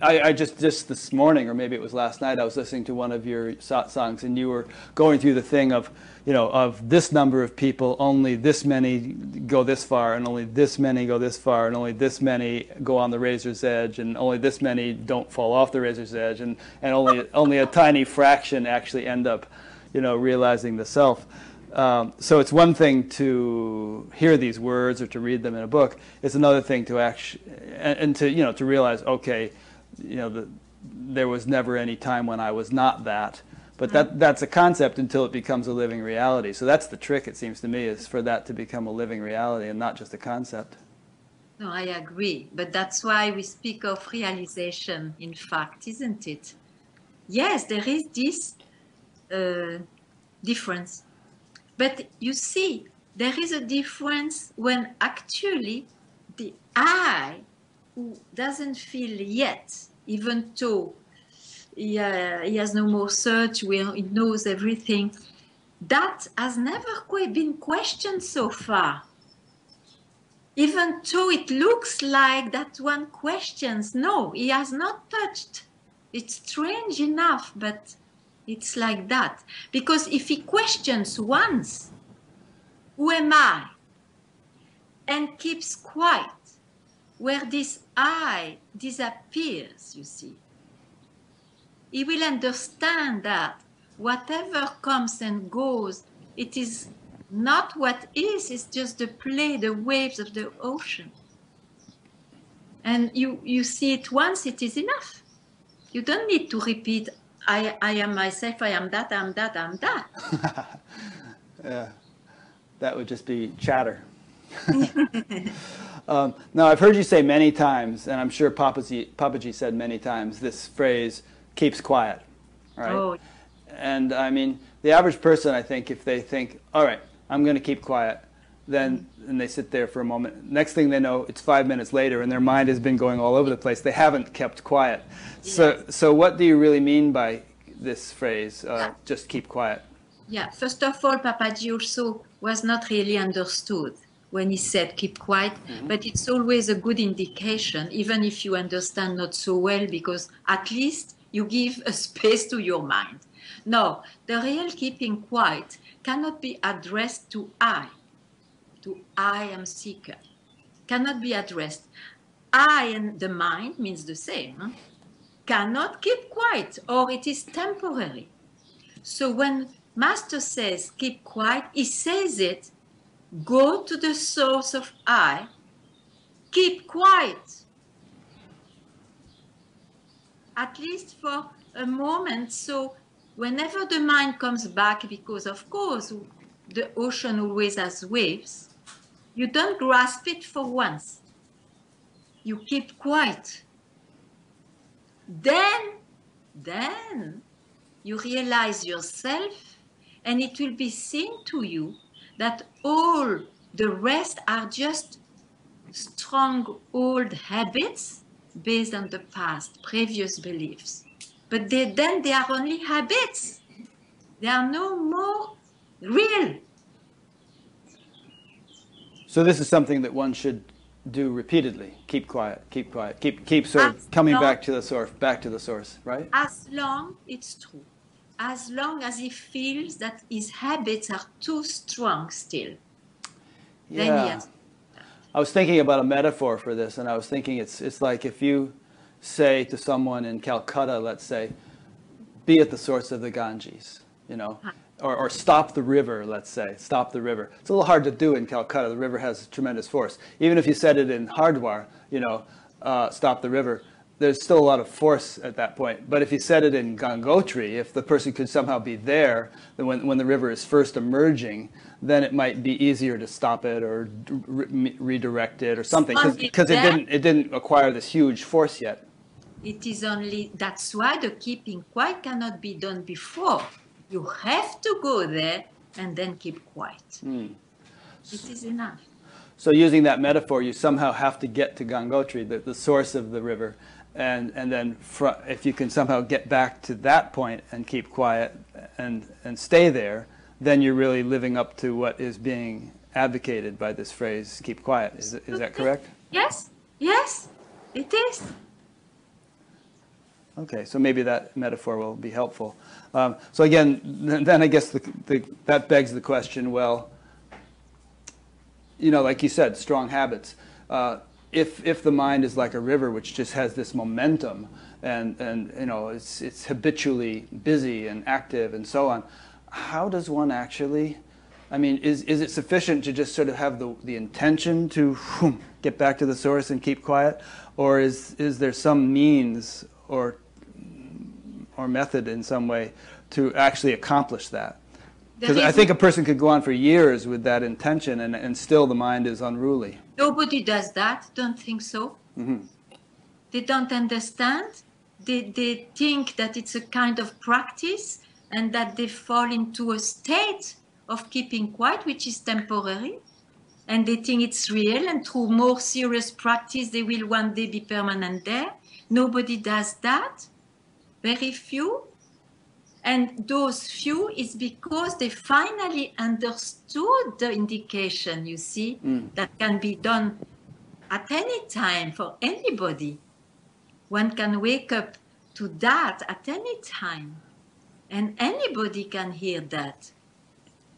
I, I, just just this morning, or maybe it was last night, I was listening to one of your songs, and you were going through the thing of, you know, of this number of people, only this many go this far, and only this many go this far, and only this many go on the razor's edge, and only this many don't fall off the razor's edge, and, and only only a tiny fraction actually end up, you know, realizing the self. Um, so it's one thing to hear these words or to read them in a book. It's another thing to actually and, and to you know to realize okay, you know the, there was never any time when I was not that. But that that's a concept until it becomes a living reality. So that's the trick, it seems to me, is for that to become a living reality and not just a concept. No, I agree. But that's why we speak of realization, in fact, isn't it? yes, there is this uh, difference. But you see, there is a difference when actually the I who doesn't feel yet, even though he, uh, he has no more search, where he knows everything, that has never quite been questioned so far. Even though it looks like that one questions, no, he has not touched. It's strange enough, but it's like that. Because if he questions once, who am I? And keeps quiet, where this I disappears, you see, he will understand that whatever comes and goes, it is not what is, it's just the play, the waves of the ocean. And you, you see it once, it is enough. You don't need to repeat, I, I am myself, I am that, I am that, I am that. yeah, that would just be chatter. um, now, I've heard you say many times, and I'm sure Papaji, Papaji said many times, this phrase, keeps quiet, right? Oh, And I mean, the average person, I think, if they think, all right, I'm going to keep quiet, then and they sit there for a moment. Next thing they know, it's five minutes later, and their mind has been going all over the place. They haven't kept quiet. So, so what do you really mean by this phrase? Uh, just keep quiet. Yeah, first of all, Papaji also was not really understood when he said keep quiet, but it's always a good indication, even if you understand not so well, because at least you give a space to your mind. No, the real keeping quiet cannot be addressed to I, to I am seeker, cannot be addressed. I and the mind means the same, cannot keep quiet, or it is temporary. So when Master says keep quiet, he says it, go to the source of I, keep quiet. At least for a moment, so whenever the mind comes back, because of course the ocean always has waves, you don't grasp it for once. You keep quiet. Then, then you realize yourself, and it will be seen to you that all the rest are just strong old habits based on the past, previous beliefs. But they, then they are only habits. They are no more real. So this is something that one should do repeatedly. Keep quiet, keep quiet, keep keep sort of As coming long- back to the source, back to the source, right? As long it's true. As long as he feels that his habits are too strong still. Has I was thinking about a metaphor for this, and I was thinking it's it's like if you say to someone in Calcutta, let's say, be at the source of the Ganges, you know, uh-huh. Or, or stop the river, let's say, stop the river. It's a little hard to do in Calcutta. The river has tremendous force. Even if you said it in Hardwar, you know, uh, stop the river, there's still a lot of force at that point. But if you said it in Gangotri, if the person could somehow be there, then when, when the river is first emerging, then it might be easier to stop it or re- redirect it or something because it didn't it didn't acquire this huge force yet. It is only that's why the keeping quiet cannot be done before. You have to go there and then keep quiet. Hmm. It is enough. So using that metaphor, you somehow have to get to Gangotri, the, the source of the river, and and then fr- if you can somehow get back to that point and keep quiet and and stay there, then you're really living up to what is being advocated by this phrase "keep quiet." Is is that correct? Yes, yes, it is. Okay, so maybe that metaphor will be helpful. Um, so again, then, I guess the, the, that begs the question, well, you know, like you said, strong habits. Uh, if, if the mind is like a river which just has this momentum and, and you know, it's, it's habitually busy and active and so on, how does one actually, I mean, is, is it sufficient to just sort of have the, the intention to whew, get back to the source and keep quiet? Or is, is there some means or, or method in some way to actually accomplish that? Because I think a person could go on for years with that intention and, and still the mind is unruly. Nobody does that. Don't think so. Mhm. They don't understand. they, they think that it's a kind of practice and that they fall into a state of keeping quiet, which is temporary. And they think it's real, and through more serious practice, they will one day be permanent there. Nobody does that, very few. And those few is because they finally understood the indication, you see, Mm. that can be done at any time for anybody. One can wake up to that at any time, and anybody can hear that.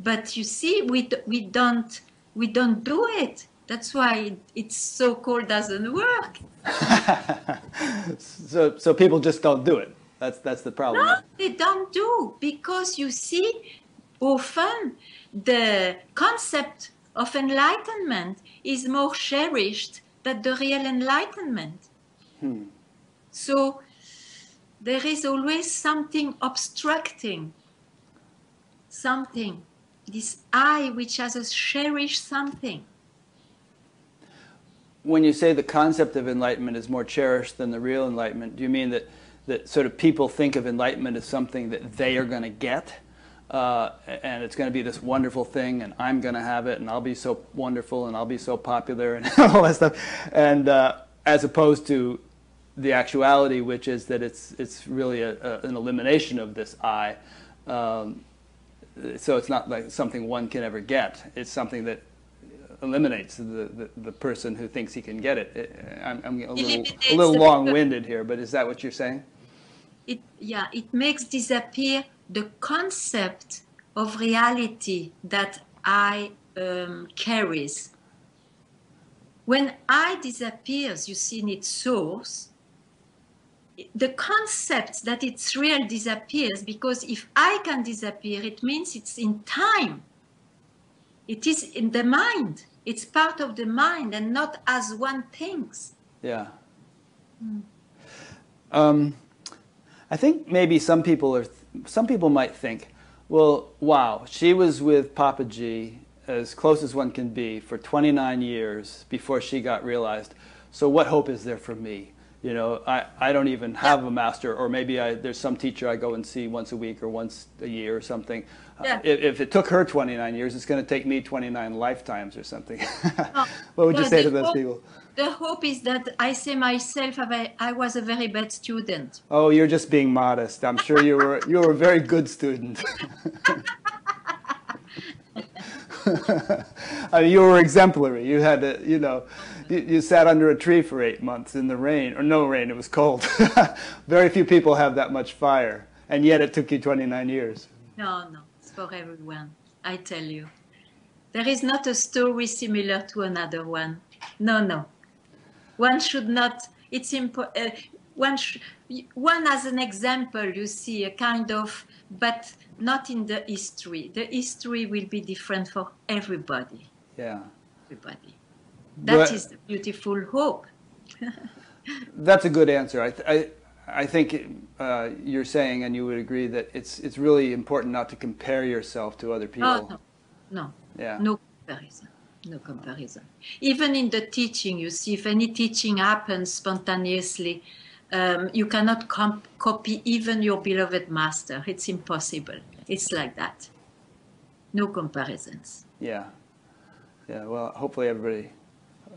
But you see, we, we don't we don't do it. That's why it, it's so called doesn't work. so, so people just don't do it. That's that's the problem. No, they don't do because you see, often the concept of enlightenment is more cherished than the real enlightenment. Hmm. So there is always something obstructing, something, this I which has a cherished something. When you say the concept of enlightenment is more cherished than the real enlightenment, do you mean that that sort of people think of enlightenment as something that they are going to get? Uh, and it's going to be this wonderful thing, and I'm going to have it, and I'll be so wonderful, and I'll be so popular, and all that stuff. And uh, as opposed to the actuality, which is that it's it's really a, a, an elimination of this I. Um, so it's not like something one can ever get. It's something that eliminates the, the, the person who thinks he can get it. I'm, I'm a little, a little long-winded here, but is that what you're saying? It yeah it makes disappear the concept of reality that i um, carries. When i disappears you see in its source the concept that it's real disappears because if i can disappear it means it's in time. It is in the mind. It's part of the mind and not as one thinks. Yeah. Um, I think maybe some people are. Some people might think, well, wow, she was with Papaji as close as one can be for 29 years before she got realized. So what hope is there for me? You know, I, I don't even have a master, or maybe I, there's some teacher I go and see once a week or once a year or something. Uh, if, if it took her 29 years, it's going to take me 29 lifetimes or something. Oh, what would you say to those people? The hope is that I say myself I, was a very bad student. Oh, you're just being modest. I'm sure you were you were a very good student. I mean, you were exemplary. You had to, you know, you, you sat under a tree for eight months in the rain, or no rain, it was cold. very few people have that much fire, and yet it took you 29 years. No, no, it's for everyone. I tell you. There is not a story similar to another one. No, no. One should not, it's important. Uh, one, sh- one as an example, you see, a kind of, but not in the history. The history will be different for everybody. Yeah. Everybody. That But- is the beautiful hope. That's a good answer. I, th- I, I think uh, you're saying, and you would agree, that it's, it's really important not to compare yourself to other people. Oh, no, no. Yeah. No comparison. No comparison. Even in the teaching, you see, if any teaching happens spontaneously, um, you cannot comp- copy even your beloved master. It's impossible. It's like that. No comparisons. Yeah. Yeah. Well, hopefully everybody.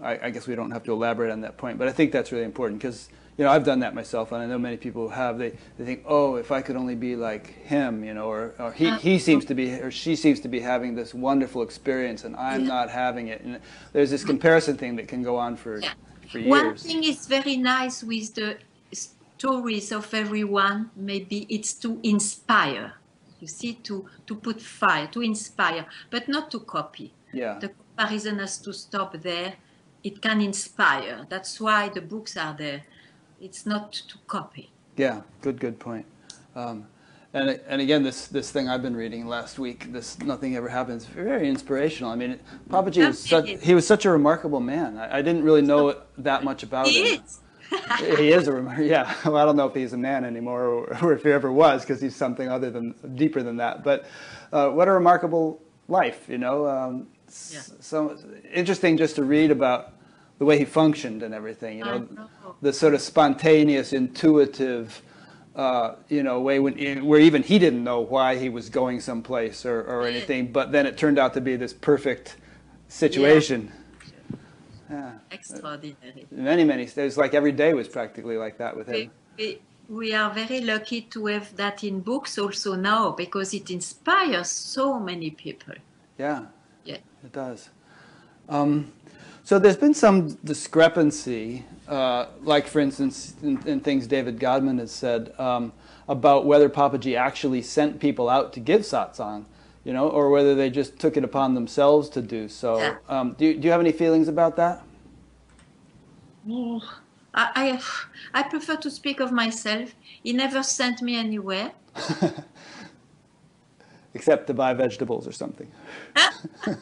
I, I guess we don't have to elaborate on that point, but I think that's really important because you know I've done that myself, and I know many people have. They they think, oh, if I could only be like him, you know, or, or he he uh, seems oh. to be or she seems to be having this wonderful experience, and I'm Yeah. not having it. And there's this comparison thing that can go on for Yeah. for One thing is very nice with the stories of everyone, maybe it's to inspire. You see, to, to put fire, to inspire, but not to copy. Yeah. The comparison has to stop there. It can inspire. That's why the books are there. It's not to copy. Yeah, good, good point. Um, and and again, this this thing I've been reading last week, this nothing ever happens, very inspirational. I mean, Papaji was such he was such a remarkable man. I, I didn't really know that much about He him. is. he is a remar- yeah. Well, I don't know if he's a man anymore or, or if he ever was, because he's something other than deeper than that. But uh, what a remarkable life, you know. Um, Yeah. So interesting just to read about the way he functioned and everything. You know, know. the sort of spontaneous, intuitive, uh, you know, way when where even he didn't know why he was going someplace or, or anything, but then it turned out to be this perfect situation. Yeah. Extraordinary. Many, many. It was like every day was practically like that with We, him. we, we are very lucky to have that in books also now because it inspires so many people. Yeah. Yeah. It does. Um, so there's been some discrepancy, uh, like for instance, in, in things David Godman has said um, about whether Papaji actually sent people out to give satsang, you know, or whether they just took it upon themselves to do so. Yeah. Um, do, you, do you have any feelings about that? Oh, I, I, I prefer to speak of myself. He never sent me anywhere. Except to buy vegetables or something.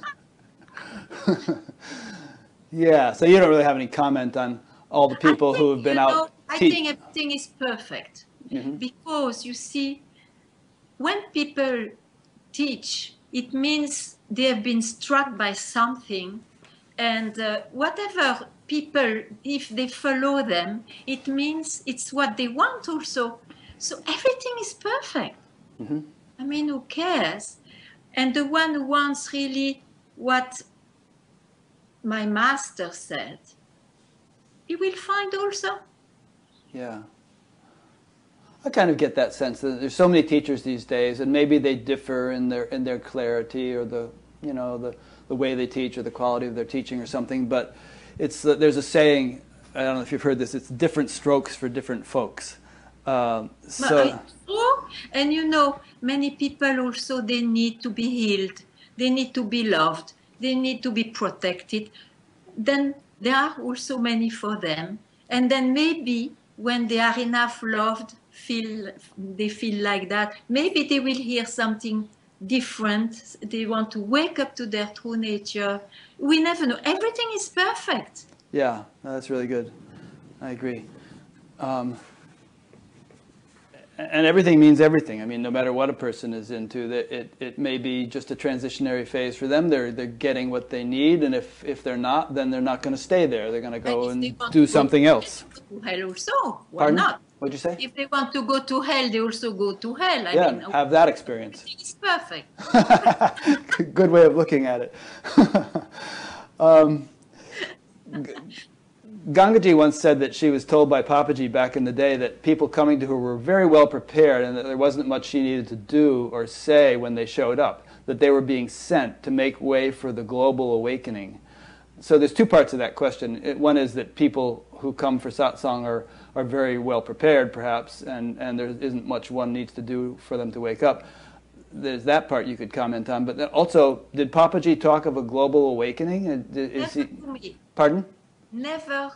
yeah, so you don't really have any comment on all the people who have been out. know, I think everything is perfect Mhm. because you see, when people teach, it means they have been struck by something, and uh, whatever people, if they follow them, it means it's what they want also. So everything is perfect. Mhm. I mean, who cares? And the one who wants really what my master said, you will find also. Yeah. I kind of get that sense that there's so many teachers these days, and maybe they differ in their in their clarity or the you know the the way they teach or the quality of their teaching or something. But it's there's a saying I don't know if you've heard this. It's different strokes for different folks. Um, so. And you know, many people also they need to be healed. They need to be loved. They need to be protected. Then there are also many for them. And then maybe when they are enough loved, feel they feel like that. Maybe they will hear something different. They want to wake up to their true nature. We never know. Everything is perfect. yeah, that's really good. I agree. Um, and everything means everything. I mean, no matter what a person is into, that it, it may be just a transitionary phase for them. They're they're getting what they need, and if if they're not, then they're not going to stay there. They're going to go And and do something else. Hell also. Why Pardon? not? What'd you say? If they want to go to hell, they also go to hell. I yeah, mean, have that experience. is perfect. Good way of looking at it. um, Gangaji once said that she was told by Papaji back in the day that people coming to her were very well prepared and that there wasn't much she needed to do or say when they showed up, that they were being sent to make way for the global awakening. So there's two parts of that question. One is that people who come for satsang are, are very well prepared, perhaps, and, and there isn't much one needs to do for them to wake up. There's that part you could comment on. But also, did Papaji talk of a global awakening? Is he, pardon? Never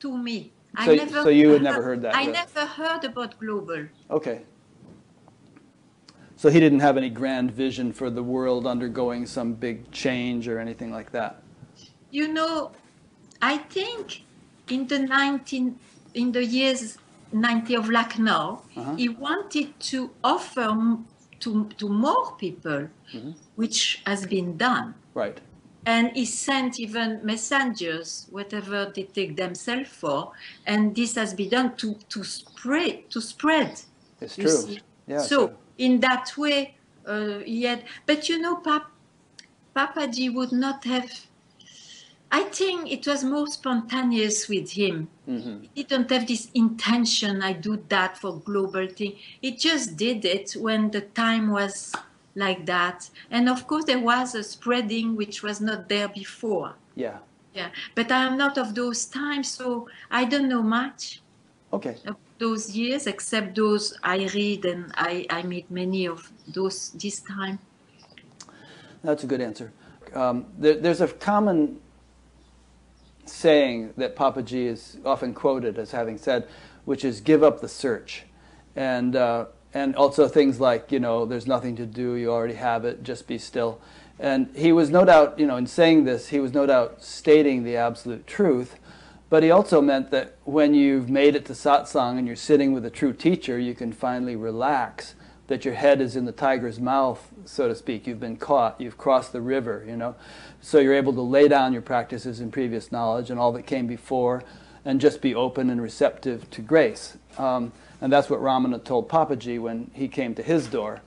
to me. So- I never so you had never heard that, I never heard about global. Okay. So he didn't have any grand vision for the world undergoing some big change or anything like that. You know, I think in the 19 in the years 90 of Lucknow, Uh-huh. he wanted to offer to, to more people, Mm-hmm. which has been done. Right. And he sent even messengers, whatever they take themselves for, and this has been done to to spread to spread. It's true. see. Yeah. so true. in that way, uh, he had. But you know, Pap, Papaji would not have. I think it was more spontaneous with him. Mhm. He didn't have this intention. I do that for global thing. He just did it when the time was like that. And of course, there was a spreading which was not there before. Yeah. Yeah, but I'm not of those times, so I don't know much Okay. of those years, except those I read and I, I meet many of those this time. That's a good answer. Um, there, there's a common saying that Papaji is often quoted as having said, which is "give up the search," and uh, and also things like you know, "there's nothing to do, you already have it, just be still." And he was no doubt, you know, in saying this, he was no doubt stating the absolute truth. But he also meant that when you've made it to satsang and you're sitting with a true teacher, you can finally relax that your head is in the tiger's mouth, so to speak. You've been caught. You've crossed the river, you know. So you're able to lay down your practices and previous knowledge and all that came before and just be open and receptive to grace. Um, and that's what Ramana told Papaji when he came to his door.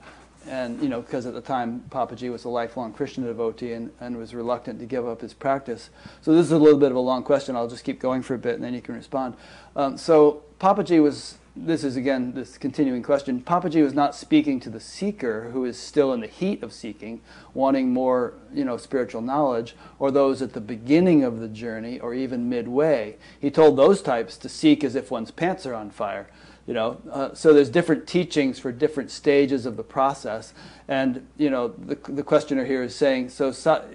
And, you know, because at the time Papaji was a lifelong Krishna devotee and, and was reluctant to give up his practice. So this is a little bit of a long question. I'll just keep going for a bit and then you can respond. Um, so Papaji was this is again this continuing question. Papaji was not speaking to the seeker who is still in the heat of seeking, wanting more, you know, spiritual knowledge, or those at the beginning of the journey or even midway. He told those types to seek as if one's pants are on fire. You know, uh, so there's different teachings for different stages of the process, and you know, the, the questioner here is saying, so sat,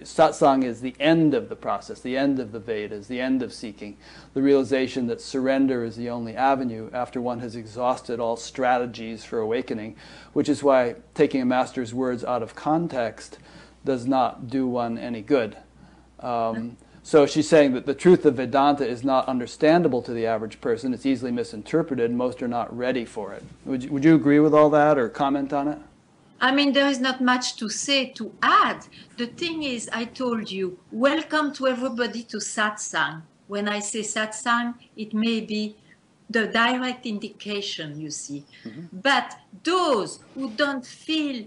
satsang is the end of the process, the end of the Vedas, the end of seeking, the realization that surrender is the only avenue after one has exhausted all strategies for awakening, which is why taking a master's words out of context does not do one any good. Um, so she's saying that the truth of Vedanta is not understandable to the average person. It's easily misinterpreted. Most are not ready for it. Would you, would you agree with all that or comment on it? I mean, there is not much to say, to add. The thing is, I told you, welcome to everybody to satsang. When I say satsang, it may be the direct indication, you see. Mm-hmm. But those who don't feel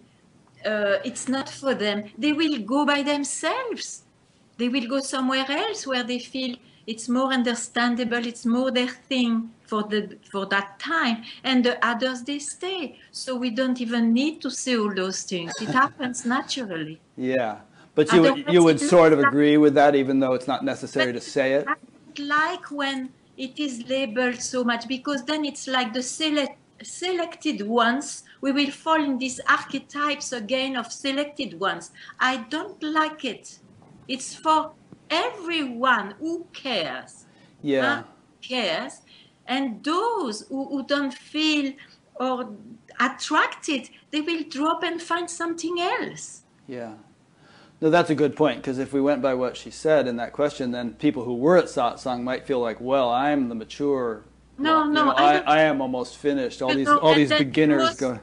uh, it's not for them, they will go by themselves they will go somewhere else where they feel it's more understandable, it's more their thing for the for that time, and the others they stay. So we don't even need to say all those things. It happens naturally. Yeah, but you would, you would sort of agree with that, even though it's not necessary to say it. I like when it is labeled so much because then it's like the select, selected ones. We will fall in these archetypes again of selected ones. I don't like it. It's for everyone who cares. Yeah. cares. And those who, who don't feel or attracted, they will drop and find something else. Yeah. No, that's a good point because if we went by what she said in that question, then people who were at satsang might feel like, well, I'm the mature. No, well, no, know, I, I, am almost finished. All these, all these beginners go.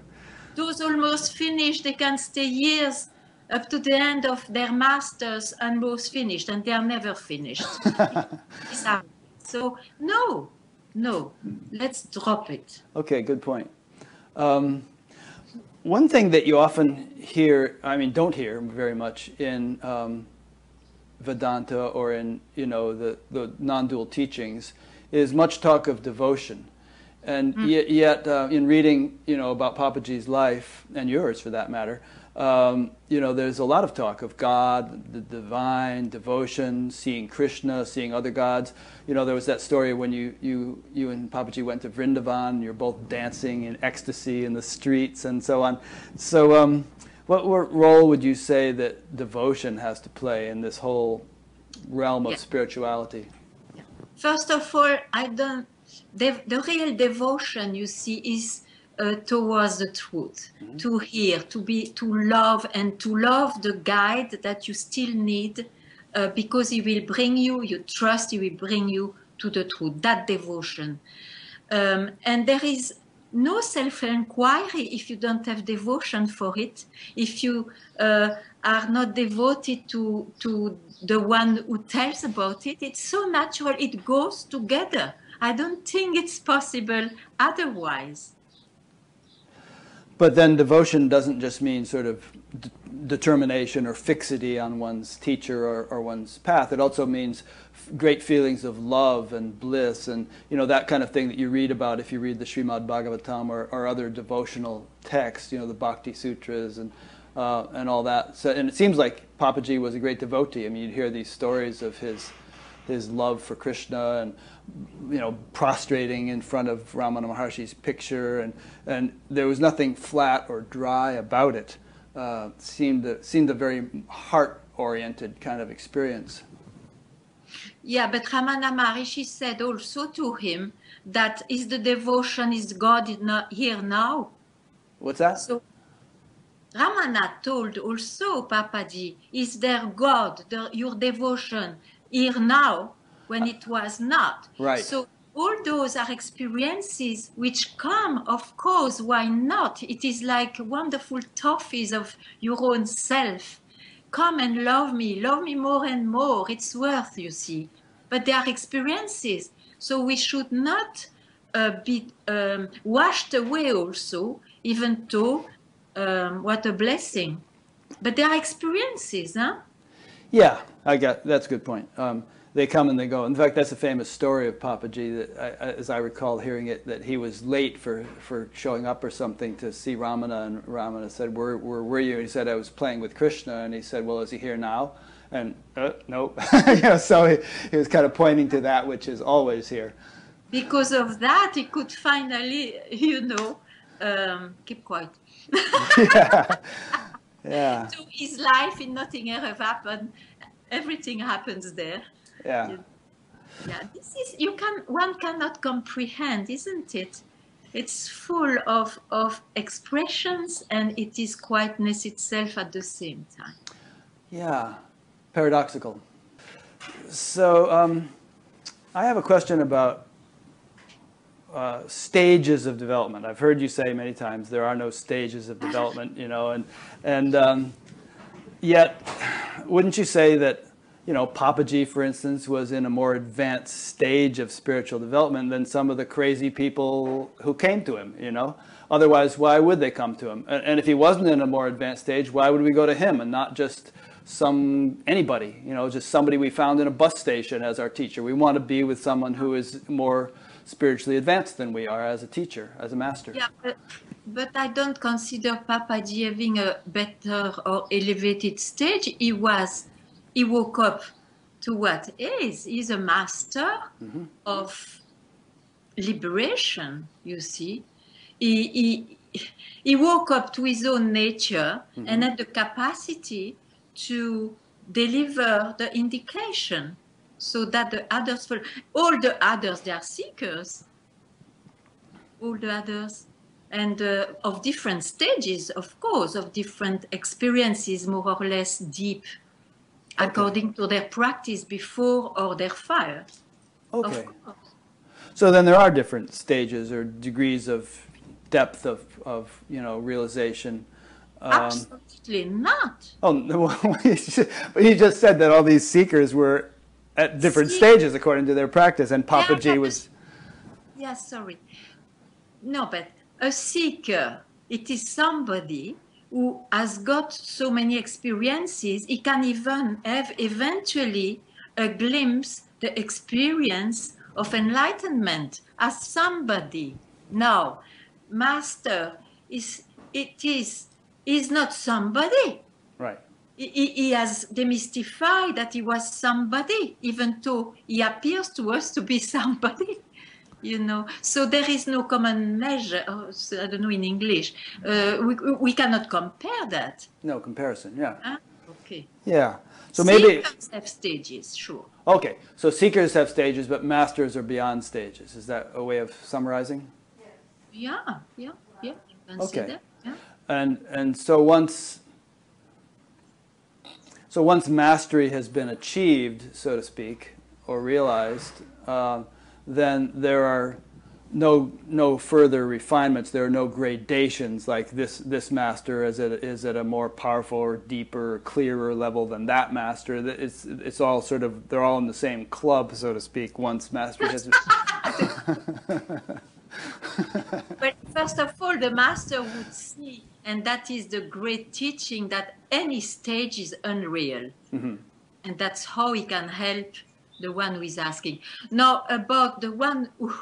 Those almost finished, they can stay years up to the end of their masters and both finished, and they are never finished. so no, no, let's drop it. Okay, good point. Um, one thing that you often hear, I mean, don't hear very much in um, Vedanta or in you know the, the non-dual teachings, is much talk of devotion. And mm. yet, yet uh, in reading, you know, about Papaji's life and yours, for that matter, um, you know, there's a lot of talk of God, the divine, devotion, seeing Krishna, seeing other gods. You know, there was that story when you, you, you and Papaji went to Vrindavan, you're both dancing in ecstasy in the streets and so on. So, um, what, what, role would you say that devotion has to play in this whole realm of yeah. spirituality? First of all, I don't. The, the real devotion, you see, is uh, towards the truth, mm-hmm. to hear, to be, to love, and to love the guide that you still need, uh, because he will bring you. You trust he will bring you to the truth. That devotion, um, and there is no self-inquiry if you don't have devotion for it. If you uh, are not devoted to to the one who tells about it, it's so natural. It goes together. I don't think it's possible otherwise. But then devotion doesn't just mean sort of determination or fixity on one's teacher or, or one's path. It also means f- great feelings of love and bliss and you know that kind of thing that you read about if you read the Srimad Bhagavatam or, or other devotional texts. You know the Bhakti Sutras and uh, and all that. So and it seems like Papaji was a great devotee. I mean, you'd hear these stories of his his love for Krishna and you know prostrating in front of Ramana Maharshi's picture, and and there was nothing flat or dry about it. Uh, seemed a, seemed a very heart oriented kind of experience. Yeah, but Ramana Maharishi said also to him that is the devotion is God not here now. What's that? So Ramana told also Papaji, is there God, the, your devotion here now when it was not. Right. So all those are experiences which come, of course, why not? It is like wonderful toffees of your own self. Come and love me, love me more and more. It's worth, you see. But they are experiences. So we should not uh, be um, washed away also, even though um, what a blessing. But they are experiences, huh? Yeah, I got that's a good point. Um, they come and they go. In fact, that's a famous story of Papaji that, I, as I recall hearing it, that he was late for, for showing up or something to see Ramana, and Ramana said, "Where, where were you?" And he said, "I was playing with Krishna." And he said, "Well, is he here now?" And uh, nope. you know, so he, he was kind of pointing to that which is always here. Because of that, he could finally, you know, um, keep quiet. yeah. Yeah. To his life, in nothing ever happened. Everything happens there. Yeah. Yeah, this is you can one cannot comprehend, isn't it? It's full of of expressions and it is quietness itself at the same time. Yeah. Paradoxical. So um, I have a question about uh, stages of development. I've heard you say many times there are no stages of development, you know, and and um, yet, wouldn't you say that you know, Papaji, for instance, was in a more advanced stage of spiritual development than some of the crazy people who came to him, you know? Otherwise, why would they come to him? And if he wasn't in a more advanced stage, why would we go to him and not just some anybody, you know, just somebody we found in a bus station as our teacher? We want to be with someone who is more spiritually advanced than we are as a teacher, as a master. Yeah, but, but I don't consider Papaji having a better or elevated stage. He was he woke up to what is. He's a master mm-hmm. of liberation, you see. He, he, he woke up to his own nature mm-hmm. and had the capacity to deliver the indication so that the others all the others they are seekers all the others and uh, of different stages of course of different experiences more or less deep according to their practice before or their fire. Okay. So then there are different stages or degrees of depth of, of you know realization. Um, Absolutely not. Oh, but you just said that all these seekers were at different See, stages according to their practice, and Papa yeah, was. Yeah, sorry. No, but a seeker, it is somebody who has got so many experiences, he can even have eventually a glimpse, the experience of enlightenment as somebody. Now, master is it is is not somebody. Right. He, he has demystified that he was somebody, even though he appears to us to be somebody you know. So there is no common measure oh, i don't know in english. Uh, we, we cannot compare that. No comparison yeah. Huh? okay. Yeah. So maybe seekers have stages sure. Okay. So seekers have stages but masters are beyond stages. Is that a way of summarizing? Yeah yeah yeah. Okay. yeah. and and so once so once mastery has been achieved so to speak or realized uh, then there are no no further refinements. There are no gradations like this this master is at is at a more powerful or deeper, clearer level than that master. It's it's all sort of they're all in the same club, so to speak. Once master has. but first of all, the master would see, and that is the great teaching that any stage is unreal, mm-hmm. and that's how he can help the one who is asking. Now, about the one who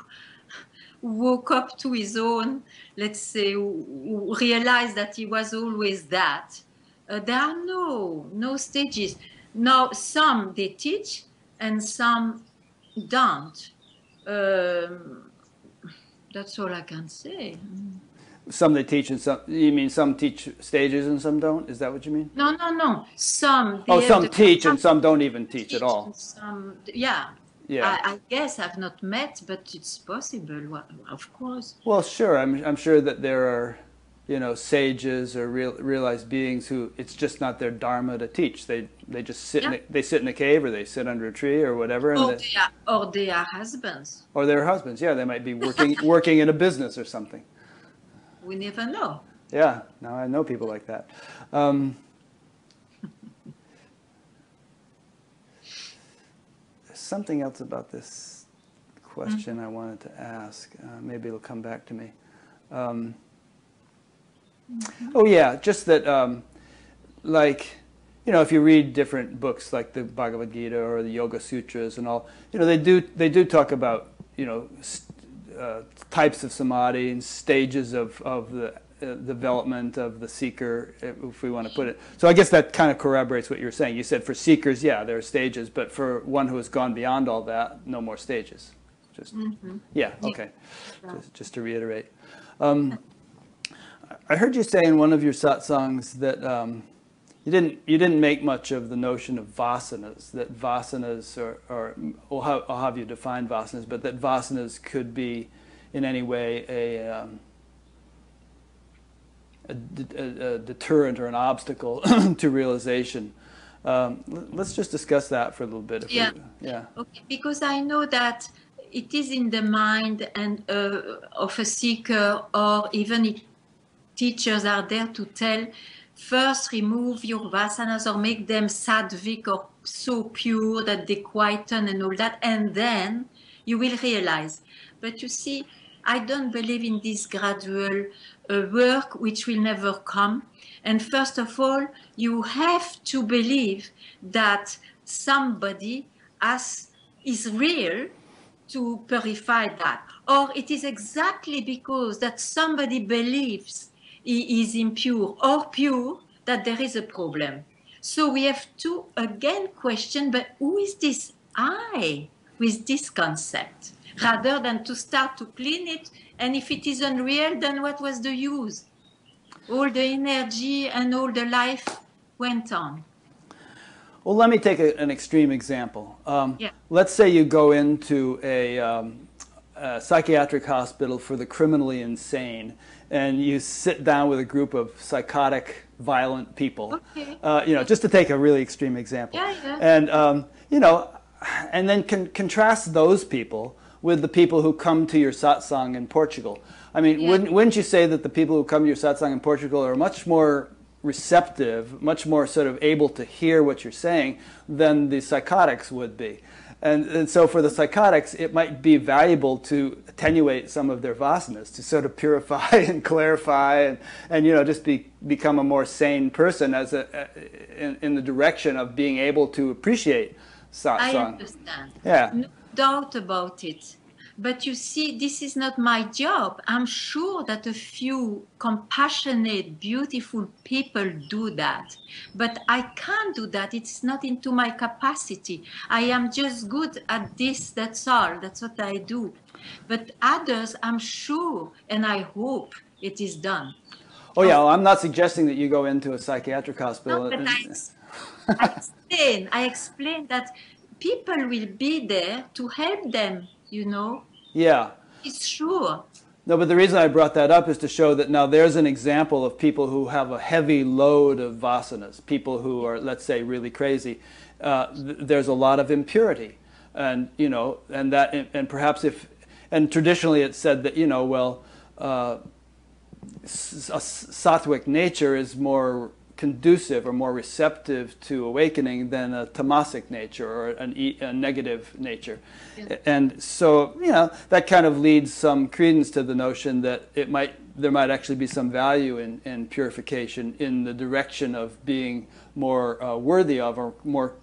woke up to his own, let's say, who realized that he was always that, uh, there are no, no stages. Now, some they teach and some don't. Um, that's all I can say. Some they teach and some. You mean some teach stages and some don't? Is that what you mean? No, no, no. Some. Oh, some teach and some don't even teach, teach at all. Some, yeah. Yeah. I, I, guess I've not met, but it's possible, of course. Well, sure. I'm, I'm sure that there are you know, sages or real, realized beings who it's just not their dharma to teach. They they just sit in a, they sit in a cave or they sit under a tree or whatever, and Or they, they are, or they are husbands. or their husbands. Yeah, they might be working working in a business or something. We never know. Yeah, now I know people like that. Um, there's something else about this question I wanted to ask. Uh, maybe it'll come back to me. Um, Oh yeah, just that, um, like, you know, if you read different books like the Bhagavad Gita or the Yoga Sutras and all, you know, they do they do talk about you know st- uh, types of samadhi and stages of of the uh, development of the seeker, if we want to put it. So I guess that kind of corroborates what you were saying. You said for seekers, yeah, there are stages, but for one who has gone beyond all that, no more stages. Just yeah, okay. Just, just to reiterate. Um, I heard you say in one of your satsangs that um, you didn't you didn't make much of the notion of vasanas. That vasanas, or, or I'll, have, you define vasanas, but that vasanas could be in any way a um, a, a, a deterrent or an obstacle to realization. Um, let's just discuss that for a little bit. Yeah. We, yeah. Okay, because I know that it is in the mind and uh, of a seeker, or even if teachers are there to tell, first remove your vasanas or make them sattvic or so pure that they quieten and all that, and then you will realize. But you see, I don't believe in this gradual uh, work which will never come. And first of all, you have to believe that somebody has, is real to purify that. Or it is exactly because that somebody believes he is impure or pure that there is a problem. So we have to again question, but who is this I with this concept? Rather than to start to clean it, and if it is unreal, then what was the use? All the energy and all the life went on. Well, let me take a, an extreme example. Um, Yeah. Let's say you go into a, um, a psychiatric hospital for the criminally insane, and you sit down with a group of psychotic, violent people. Okay. Uh, you know, just to take a really extreme example. Yeah, yeah. And um, you know, and then con- contrast those people with the people who come to your satsang in Portugal. I mean, Yeah. wouldn't, wouldn't you say that the people who come to your satsang in Portugal are much more receptive, much more sort of able to hear what you're saying than the psychotics would be? And, and so for the psychotics, it might be valuable to attenuate some of their vasanas, to sort of purify and clarify and, and you know, just be, become a more sane person as a, in, in the direction of being able to appreciate I satsang. understand. Yeah. No doubt about it. But you see, this is not my job. I'm sure that a few compassionate, beautiful people do that. But I can't do that. It's not into my capacity. I am just good at this, that's all. That's what I do. But others, I'm sure, and I hope it is done. Oh yeah, well, I'm not suggesting that you go into a psychiatric hospital. No, but I, I explain. I explain that people will be there to help them. You know, yeah. it's sure. No, but the reason I brought that up is to show that now there's an example of people who have a heavy load of vasanas, people who are, let's say, really crazy. Uh, th- there's a lot of impurity, and you know, and that, and, and perhaps if, and traditionally it's said that you know, well, uh, s- a sattvic nature is more conducive or more receptive to awakening than a tamasic nature or an e- a negative nature. And so, you know, that kind of leads some credence to the notion that it might there might actually be some value in, in purification in the direction of being more uh, worthy of or more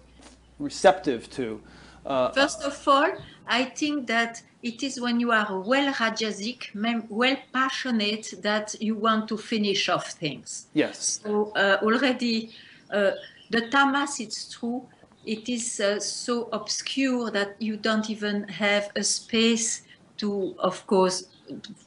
receptive to. Uh, First of all, I think that it is when you are well rajasic, well passionate, that you want to finish off things. yes. So uh, already, uh, the tamas, it's true, it is uh, so obscure that you don't even have a space to, of course,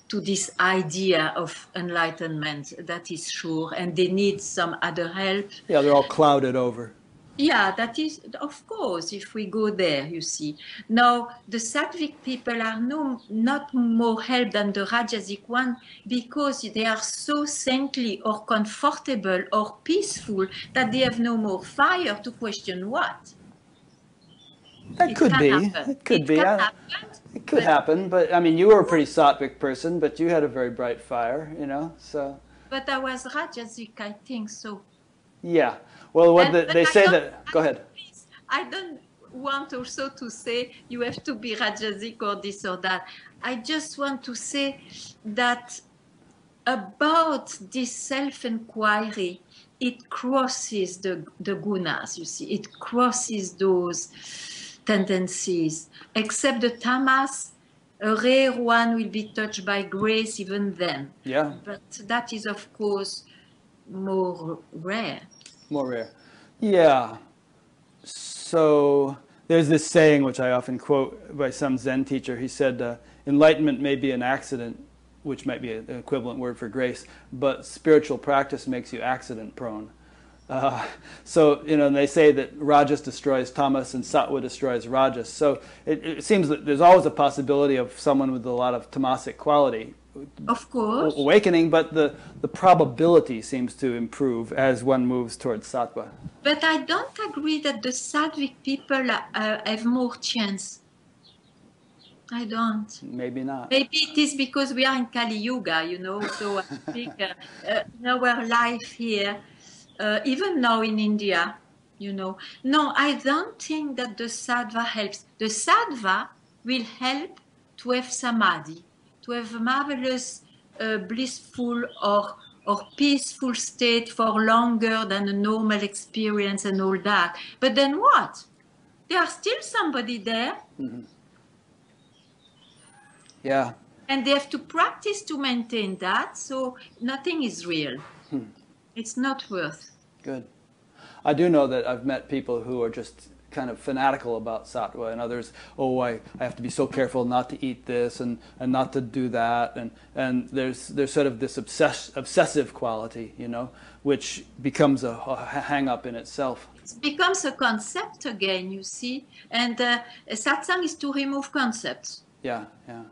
to this idea of enlightenment. That is sure, and they need some other help. Yeah, they're all clouded over. Yeah, that is, of course, if we go there, you see. Now, the Sattvic people are no, not more helped than the Rajasic one because they are so saintly or comfortable or peaceful that they have no more fire to question what. That It could be. happen. It could It be. I- happen. It could But- happen, but I mean, you were a pretty sattvic person, but you had a very bright fire, you know. So But I was Rajasic, I think so. yeah. Well, what the, they I say that. Go ahead. I don't want also to say you have to be Rajasic or this or that. I just want to say that about this self inquiry, it crosses the, the gunas, you see, it crosses those tendencies. Except the tamas, a rare one will be touched by grace even then. Yeah, But that is, of course, more rare. More rare. Yeah. So there's this saying which I often quote by some Zen teacher. He said, uh, "Enlightenment may be an accident, which might be an equivalent word for grace, but spiritual practice makes you accident prone." Uh, so you know, and they say that rajas destroys tamas and sattva destroys rajas. So it, it seems that there's always a possibility of someone with a lot of tamasic quality Of course. awakening, but the, the probability seems to improve as one moves towards sattva. But I don't agree that the Sattvic people uh, have more chance. I don't. Maybe not. Maybe it is because we are in Kali Yuga, you know. So I think uh, uh, in our life here, uh, even now in India, you know. No, I don't think that the sattva helps. The sattva will help to have samadhi, to have a marvelous, uh, blissful or or peaceful state for longer than a normal experience and all that. But then what? There are still somebody there Yeah. and they have to practice to maintain that so nothing is real it's not worth Good. I do know that I've met people who are just kind of fanatical about sattva and others, oh, I, I have to be so careful not to eat this and, and not to do that. And, and there's, there's sort of this obsess, obsessive quality, you know, which becomes a, a hang up in itself. it becomes a concept again you see and uh, satsang is to remove concepts Yeah, yeah.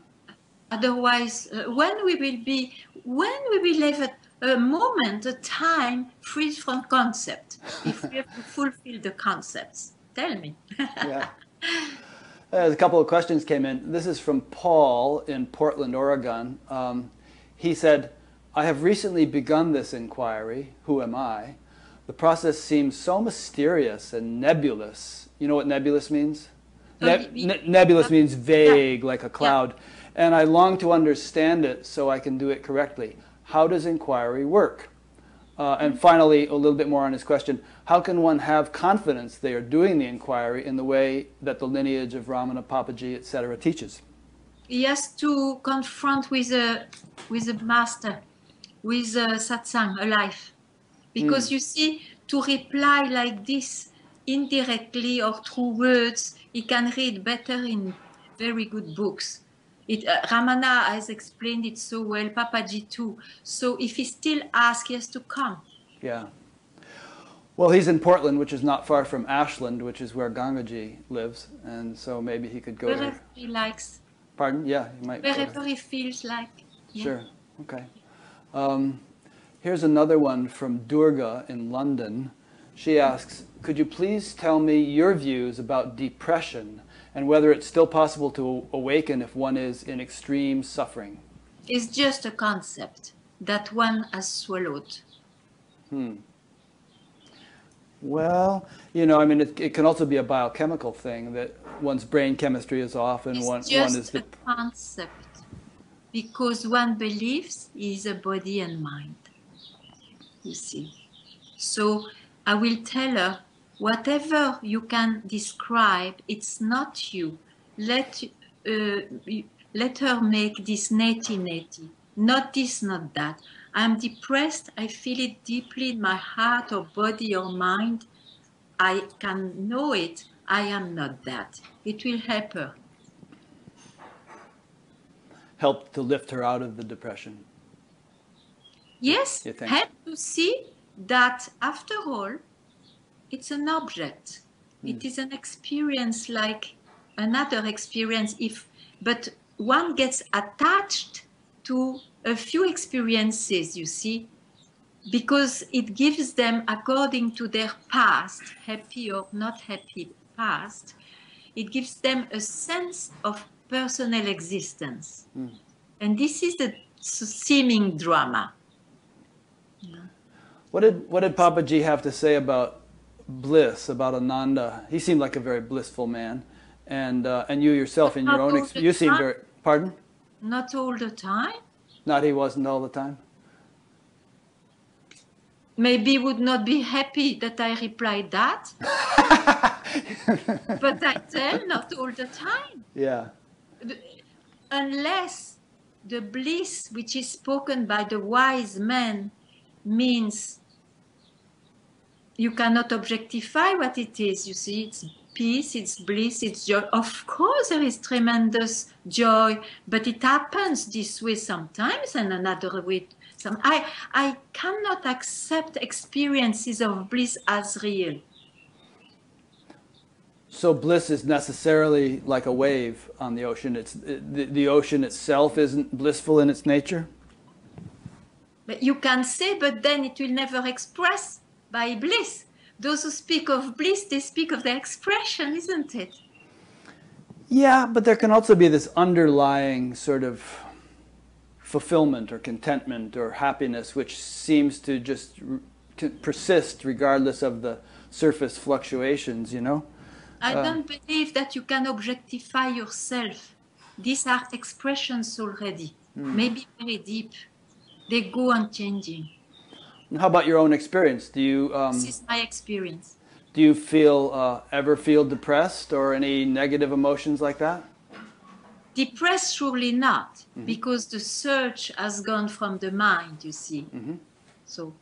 otherwise uh, when we will be when we will have a, a moment a time free from concept if we have to fulfill the concepts tell me yeah. A couple of questions came in. This is from Paul in Portland, Oregon. Um, he said, I have recently begun this inquiry. Who am I? The process seems so mysterious and nebulous. You know what nebulous means? Oh, Ne- ne- nebulous means vague, like a cloud. And I long to understand it so I can do it correctly. How does inquiry work? Uh, and finally, a little bit more on his question how can one have confidence they are doing the inquiry in the way that the lineage of Ramana, Papaji, etc. teaches? he has to confront with a with a master with a satsang a life because you see to reply like this indirectly or through words he can read better in very good books it, uh, ramana has explained it so well papaji too so if he still asks he has to come Yeah. Well, he's in Portland, which is not far from Ashland, which is where Gangaji lives, and so maybe he could go wherever there. he likes Pardon? Yeah, he might. wherever he feels like Yeah. Sure. Okay. Um, here's another one from Durga in London. She asks, "Could you please tell me your views about depression and whether it's still possible to awaken if one is in extreme suffering?" it's just a concept that one has swallowed Hmm. Well, you know, I mean, it, it can also be a biochemical thing that one's brain chemistry is off and It's one, one just is a the. concept because one believes is a body and mind. You see. So I will tell her whatever you can describe, it's not you. Let uh, let her make this neti neti. Not this, not that. I'm depressed. I feel it deeply in my heart or body or mind. I can know it. I am not that. It will help her. help to lift her out of the depression. Yes, help to see that after all, it's an object. Hmm. It is an experience like another experience if but one gets attached to a few experiences, you see, because it gives them according to their past, happy or not happy past, it gives them a sense of personal existence. And this is the seeming drama. What did what did Papaji have to say about bliss, about Ananda? He seemed like a very blissful man, and uh, and you yourself in your own experience, you seem very. Pardon? Not all the time. Not he wasn't all the time. Maybe would not be happy that I replied that. but I tell not all the time. Yeah. unless the bliss which is spoken by the wise man means you cannot objectify what it is you see it's peace it's bliss it's joy of course there is tremendous joy but it happens this way sometimes and another way some i i cannot accept experiences of bliss as real So bliss is necessarily like a wave on the ocean. It's the, the ocean itself isn't blissful in its nature. But you can say, but then it will never express by bliss. Those who speak of bliss, they speak of the expression, isn't it? Yeah, but there can also be this underlying sort of fulfillment or contentment or happiness which seems to just to persist regardless of the surface fluctuations, you know? I Uh. don't believe that you can objectify yourself. These are expressions already, maybe very deep. They go on changing. How about your own experience? Do you um, This is my experience. do you feel uh, ever feel depressed or any negative emotions like that? Depressed, surely not, because the search has gone from the mind, you see. So,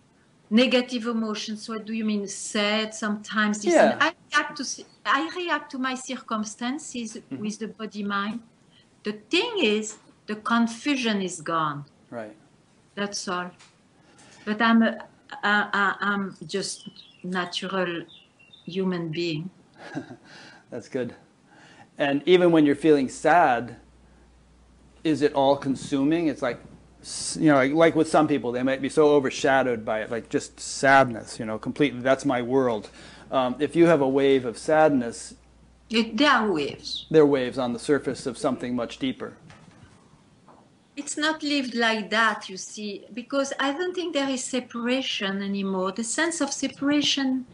negative emotions, what do you mean? Sad, sometimes. Yeah. I react to, I react to my circumstances with the body mind. The thing is, the confusion is gone. Right. That's all. But I'm, a, I, I'm just natural human being. That's good. And even when you're feeling sad, is it all consuming? It's like, you know, like, like with some people, they might be so overshadowed by it, like just sadness, you know, completely. That's my world. Um, if you have a wave of sadness, It, there are waves. they're waves on the surface of something much deeper. It's not lived like that, you see, because I don't think there is separation anymore. The sense of separation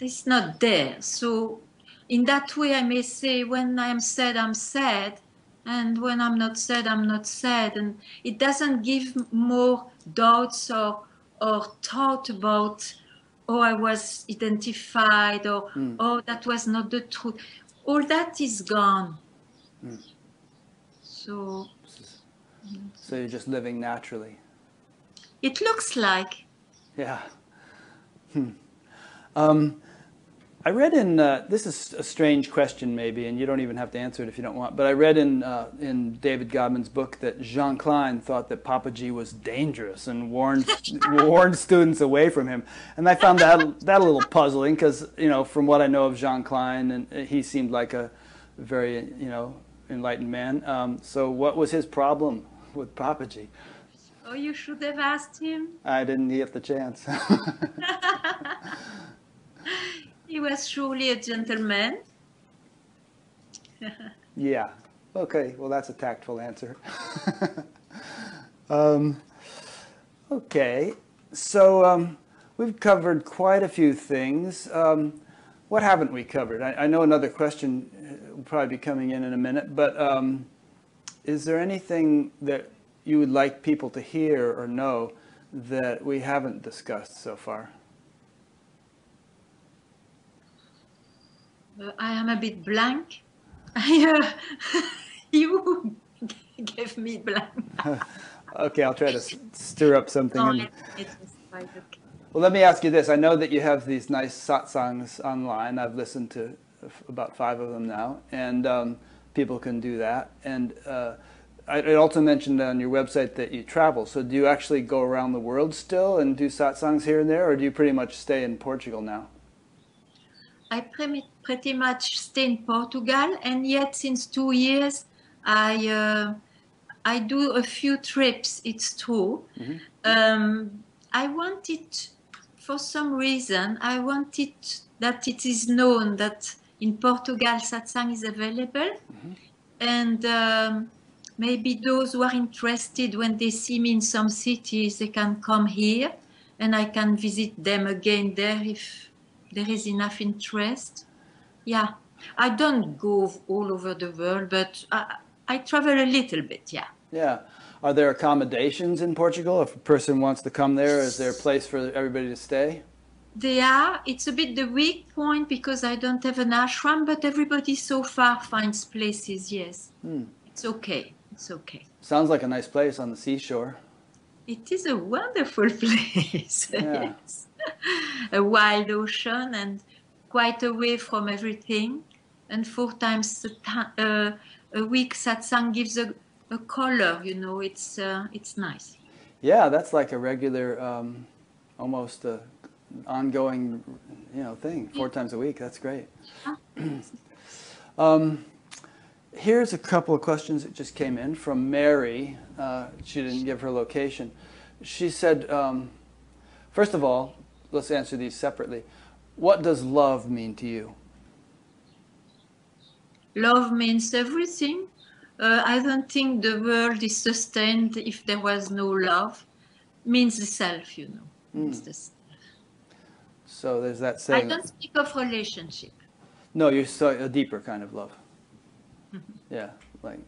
is not there. So, in that way, I may say, when I'm sad, I'm sad, and when I'm not sad, I'm not sad. And it doesn't give more doubts or, or thought about, oh, I was identified, or hmm. oh, that was not the truth. All that is gone. Hmm. So, So you're just living naturally. it looks like Yeah. Hmm. Um, I read in uh, this is a strange question maybe, and you don't even have to answer it if you don't want. But I read in uh, in David Godman's book that Jean Klein thought that Papaji was dangerous and warned warned students away from him, and I found that that a little puzzling because you know from what I know of Jean Klein, and uh, he seemed like a very you know enlightened man. Um, so what was his problem with Papaji? Oh, you should have asked him. I didn't get the chance. He was surely a gentleman. Yeah. Okay. Well, that's a tactful answer. um, okay. So um, we've covered quite a few things. Um, what haven't we covered? I, I know another question uh, will probably be coming in in a minute, but um, is there anything that you would like people to hear or know that we haven't discussed so far? I am a bit blank. I, uh, you gave me blank. Okay, I'll try to stir up something. No, in- let me just try to- Well, let me ask you this. I know that you have these nice satsangs online. I've listened to about five of them now, and um, people can do that. And uh, I, it also mentioned on your website that you travel. So do you actually go around the world still and do satsangs here and there, or do you pretty much stay in Portugal now? I pre- pretty much stay in Portugal, and yet since two years, I uh, I do a few trips. It's true. Mhm. Um, I wanted, for some reason, I wanted that it is known that in Portugal satsang is available, and um, maybe those who are interested when they see me in some cities, they can come here, and I can visit them again there if there is enough interest. Yeah, I don't go all over the world, but I, I travel a little bit. Yeah. Yeah. Are there accommodations in Portugal if a person wants to come there? Is there a place for everybody to stay? They are. It's a bit the weak point because I don't have an ashram, but everybody so far finds places. Yes, Hmm. it's okay. It's okay. Sounds like a nice place on the seashore. It is a wonderful place. Yeah. yes. a wild ocean and quite away from everything. And four times a, uh, a week, satsang gives a, a color. You know, it's uh, it's nice. Yeah, that's like a regular, um, almost a ongoing, you know, thing. Four times a week. That's great. um, here's a couple of questions that just came in from Mary. Uh, she didn't give her location. She said, um, first of all, let's answer these separately. What does love mean to you? Love means everything. Uh, I don't think the world is sustained if there was no love. Means the self, you know. Means the self. So there's that I saying. don't speak of relationship. No, you're so a deeper kind of love. Yeah, like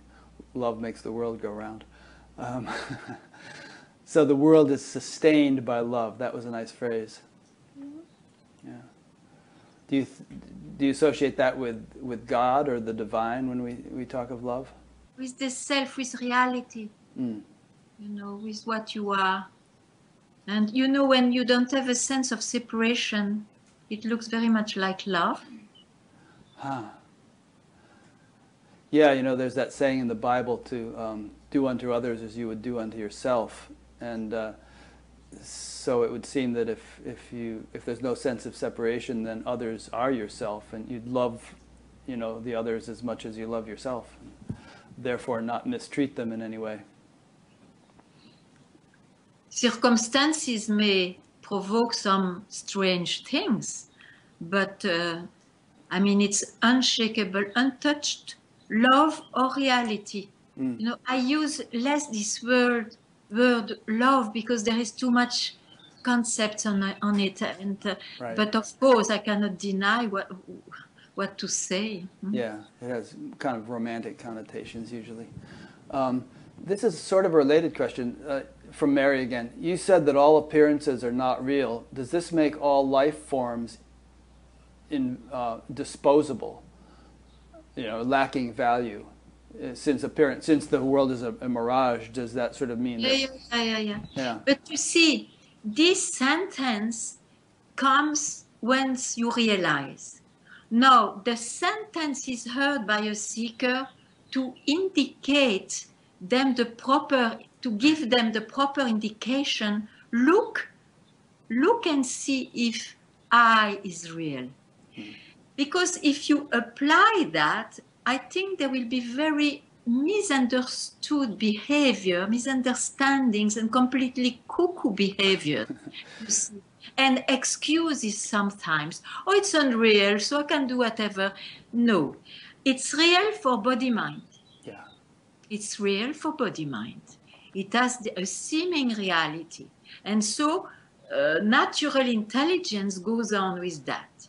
love makes the world go round. Um, so the world is sustained by love. That was a nice phrase. Yeah. Do you th- do you associate that with with God or the divine when we we talk of love? With the self, with reality, Mm. you know, with what you are. And you know, when you don't have a sense of separation, it looks very much like love. Huh. Yeah, you know, there's that saying in the Bible to um, do unto others as you would do unto yourself, and uh, so it would seem that if if you if there's no sense of separation, then others are yourself, and you'd love, you know, the others as much as you love yourself, therefore not mistreat them in any way. Circumstances may provoke some strange things, but uh, I mean, it's unshakable, untouched love or reality. Mm. You know, I use less this word word love because there is too much concepts on on it, and uh, Right. but of course I cannot deny what what to say. Mm. Yeah, it has kind of romantic connotations usually. Um, this is sort of a related question uh, from Mary again. You said that all appearances are not real. Does this make all life forms in, uh, disposable, you know, lacking value? Uh, Since appearance, since the world is a, a mirage, does that sort of mean Yeah, that? yeah, yeah, yeah, yeah. Yeah. But you see, this sentence comes once you realize. Now, the sentence is heard by a seeker to indicate them the proper, to give them the proper indication. Look, look and see if I is real. Because if you apply that, I think there will be very misunderstood behavior, misunderstandings, and completely cuckoo behavior. and excuses sometimes. Oh, it's unreal, so I can do whatever. No, it's real for body mind. Yeah. It's real for body mind. It has the, a seeming reality. And so uh, natural intelligence goes on with that.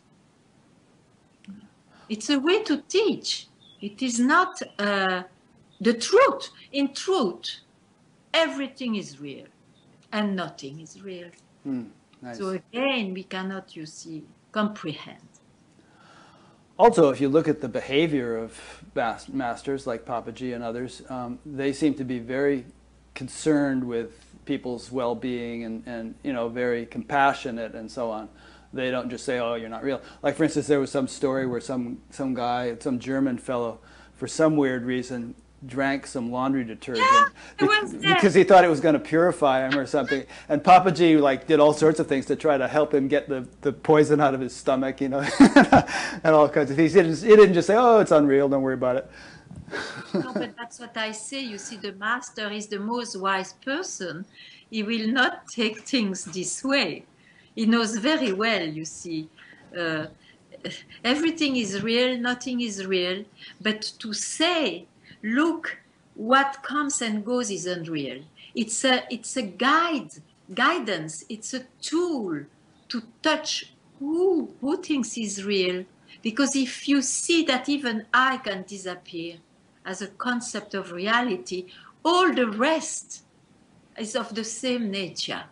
It's a way to teach. It is not uh, the truth. In truth, everything is real and nothing is real. Hmm, nice. So again, we cannot, you see, comprehend. Also, if you look at the behavior of masters like Papaji and others, um, they seem to be very concerned with people's well-being and, and you know very compassionate and so on. They don't just say, "Oh, you're not real." Like for instance, there was some story where some some guy, some German fellow, for some weird reason, drank some laundry detergent Yeah, because he thought it was going to purify him or something. And Papaji like did all sorts of things to try to help him get the, the poison out of his stomach, you know, and all kinds of things. He didn't, he didn't just say, "Oh, it's unreal. Don't worry about it." no, but that's what I say. You see, the master is the most wise person. He will not take things this way. He knows very well, you see. Uh, everything is real, nothing is real. But to say, look, what comes and goes is unreal. It's a, it's a guide, guidance. It's a tool to touch who, who thinks is real. Because if you see that even I can disappear, as a concept of reality, all the rest is of the same nature.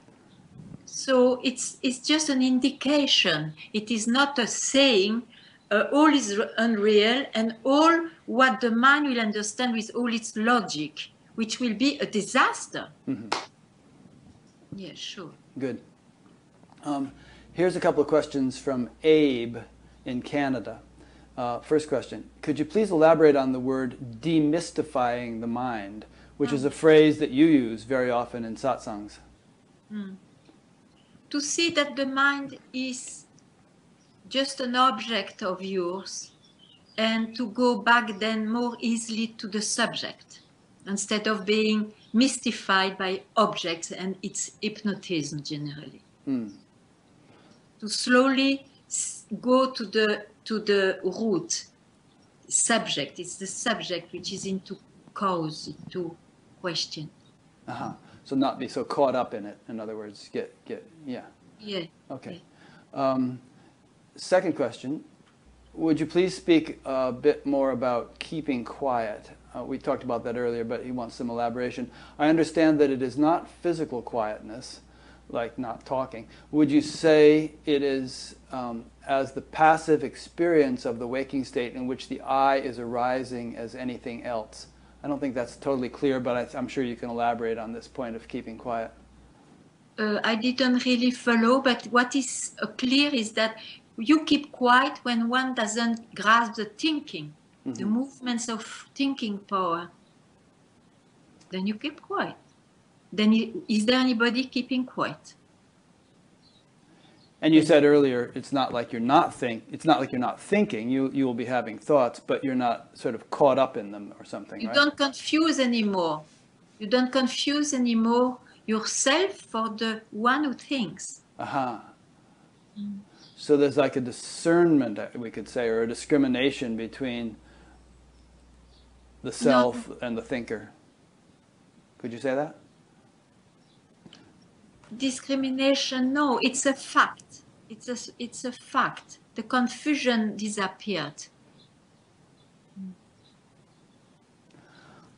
So it's, it's just an indication. It is not a saying, uh, all is unreal, and all what the mind will understand with all its logic, which will be a disaster. Yeah, sure. Good. Um, here's a couple of questions from Abe in Canada. Uh, first question Could you please elaborate on the word demystifying the mind, which is a phrase that you use very often in satsangs? to see that the mind is just an object of yours and to go back then more easily to the subject instead of being mystified by objects and its hypnotism generally Hmm. to slowly go to the to the root subject it's the subject which is into cause into question Uh-huh. So not be so caught up in it. In other words, get get yeah. yeah Okay. Um, second question. Would you please speak a bit more about keeping quiet? Uh, we talked about that earlier, but he wants some elaboration. I understand that it is not physical quietness, like not talking. Would you say it is um, as the passive experience of the waking state in which the I is arising as anything else? I don't think that's totally clear, but I, I'm sure you can elaborate on this point of keeping quiet. uh, I didn't really follow, but what is uh, clear is that you keep quiet when one doesn't grasp the thinking, the movements of thinking power. Then you keep quiet. Then i- is there anybody keeping quiet? And you said earlier, it's not like you're not think. It's not like you're not thinking. You you will be having thoughts, but you're not sort of caught up in them or something, You right? don't confuse anymore. You don't confuse anymore yourself for the one who thinks. Aha. So there's like a discernment, uh, we could say, or a discrimination between the self and the thinker. Could you say that? Discrimination. No it's a fact. It's a it's a fact. The confusion disappeared.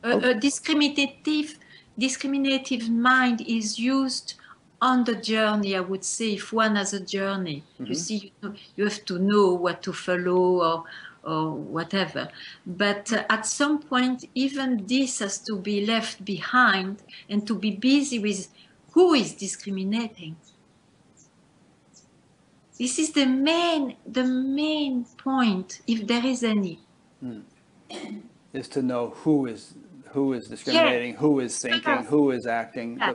A, a discriminative discriminative mind is used on the journey i would say if one has a journey. You see you, know, you have to know what to follow or or whatever. But uh, at some point even this has to be left behind and to be busy with who is discriminating? This is the main the main point if there is any. Hmm. Is to know who is who is discriminating, who is thinking, who is acting. Yeah.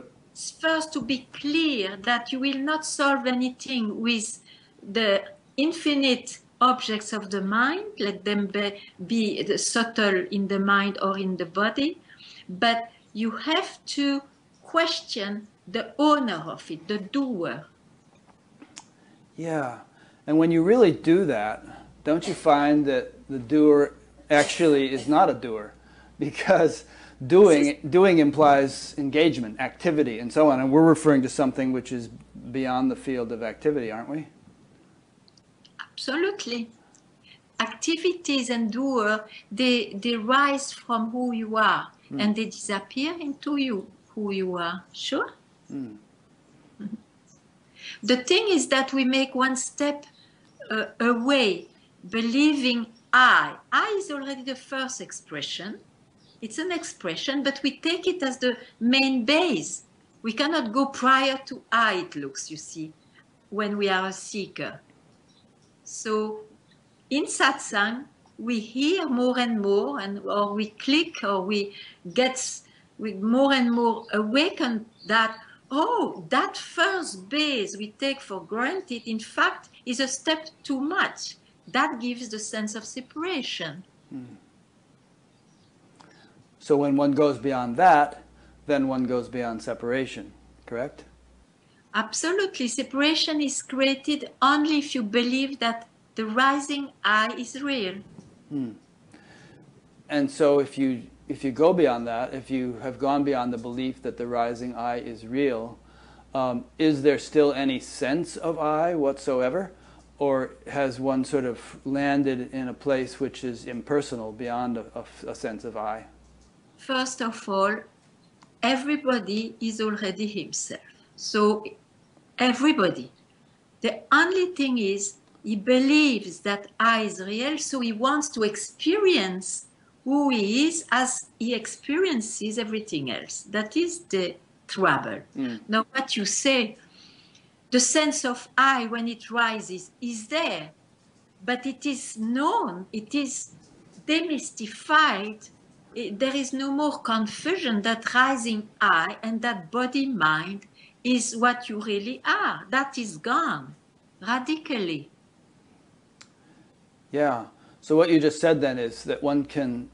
First to be clear that you will not solve anything with the infinite objects of the mind, let them be, be subtle in the mind or in the body, but you have to question the owner of it, the doer. Yeah. And when you really do that, don't you find that the doer actually is not a doer? Because doing doing implies engagement, activity, and so on. And we're referring to something which is beyond the field of activity, aren't we? Absolutely. Activities and doer, they, they rise from who you are and hmm. they disappear into you, who you are. Sure? Mhm. The thing is that we make one step uh, away, believing I. I is already the first expression. It's an expression, but we take it as the main base. We cannot go prior to I, it looks, you see, when we are a seeker. So in satsang, we hear more and more, and or we click, or we get we more and more awakened that oh, that first base we take for granted, in fact, is a step too much. That gives the sense of separation. Mm. So when one goes beyond that, then one goes beyond separation, correct? Absolutely. Separation is created only if you believe that the rising I is real. Hmm. And so if you if you go beyond that, if you have gone beyond the belief that the rising I is real, um, is there still any sense of I whatsoever? Or has one sort of landed in a place which is impersonal beyond a, a, a sense of I? First of all, everybody is already himself. So, everybody. The only thing is, he believes that I is real, so he wants to experience who he is as he experiences everything else. That is the trouble. Mm. Now, what you say, the sense of I when it rises is there, but it is known, it is demystified. It, there is no more confusion that rising I and that body mind is what you really are. That is gone radically. Yeah. So what you just said then is that one can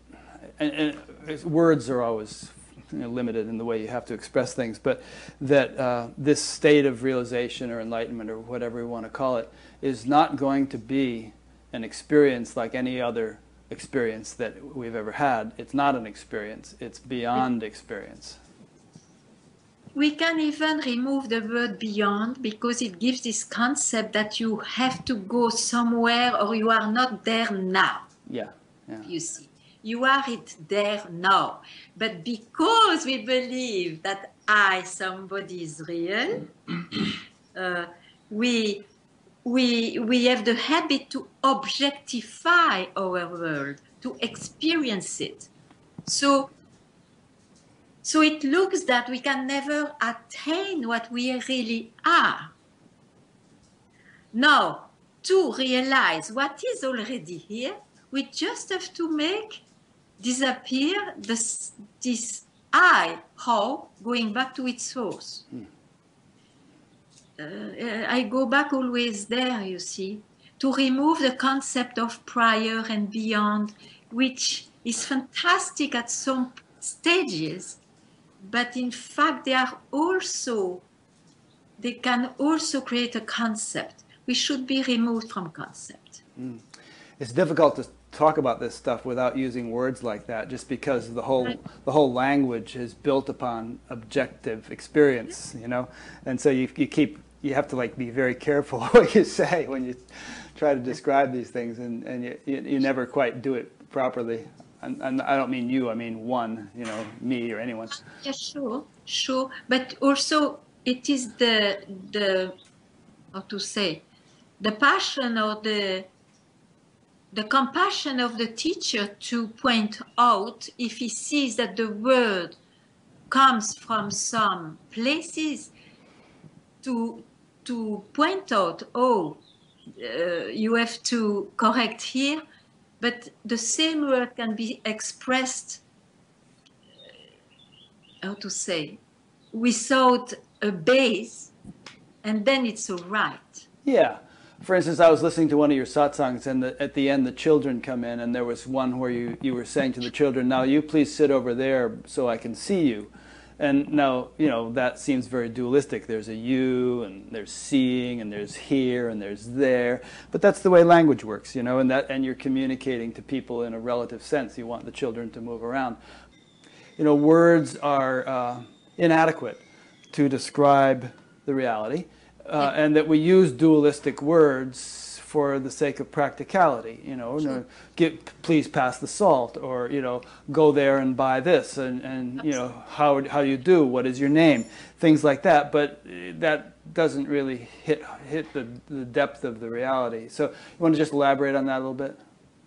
and, and words are always you know, limited in the way you have to express things, but that uh, this state of realization or enlightenment or whatever we want to call it is not going to be an experience like any other experience that we've ever had. It's not an experience, it's beyond experience. We can even remove the word beyond because it gives this concept that you have to go somewhere or you are not there now. Yeah. yeah. You see you are it there now. But because we believe that I, somebody is real, uh, we, we, we have the habit to objectify our world, to experience it. So, so it looks that we can never attain what we really are. Now, to realize what is already here, we just have to make disappear this, this I, how, going back to its source. Mm. Uh, I go back always there, you see, to remove the concept of prior and beyond, which is fantastic at some stages, but in fact, they are also, they can also create a concept. We should be removed from concept. Mm. It's difficult to talk about this stuff without using words like that just because the whole the whole language is built upon objective experience you know? And so you, you keep you have to like be very careful what you say when you try to describe these things and, and you, you, you never quite do it properly. And, and, I don't mean you I mean one you know me or anyone. Uh, yeah sure sure. But also it is the the how to say the passion or the the compassion of the teacher to point out if he sees that the word comes from some places to to point out oh uh, you have to correct here but the same word can be expressed uh, how to say without a base and then it's all right. Yeah for instance, I was listening to one of your satsangs, and the, at the end, the children come in, and there was one where you, you were saying to the children, Now you please sit over there so I can see you. And now, you know, that seems very dualistic. There's a you, and there's seeing, and there's here, and there's there. But that's the way language works, you know, and, that, and you're communicating to people in a relative sense. You want the children to move around. You know, words are uh, inadequate to describe the reality uh, and that we use dualistic words for the sake of practicality. You know, sure. get, please pass the salt, or you know, go there and buy this, and, and you know, how how you do? What is your name? Things like that. But that doesn't really hit hit the, the depth of the reality. So you want to just elaborate on that a little bit?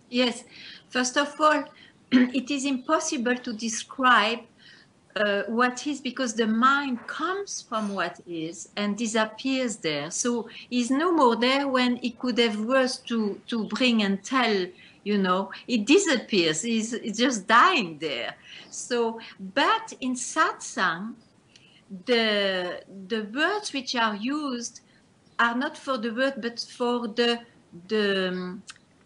Yes. First of all, it is impossible to describe uh, what is because the mind comes from what is and disappears there. So he's no more there when he could have words to, to bring and tell you know. It disappears. It's just dying there. So but in satsang the the words which are used are not for the word but for the the um,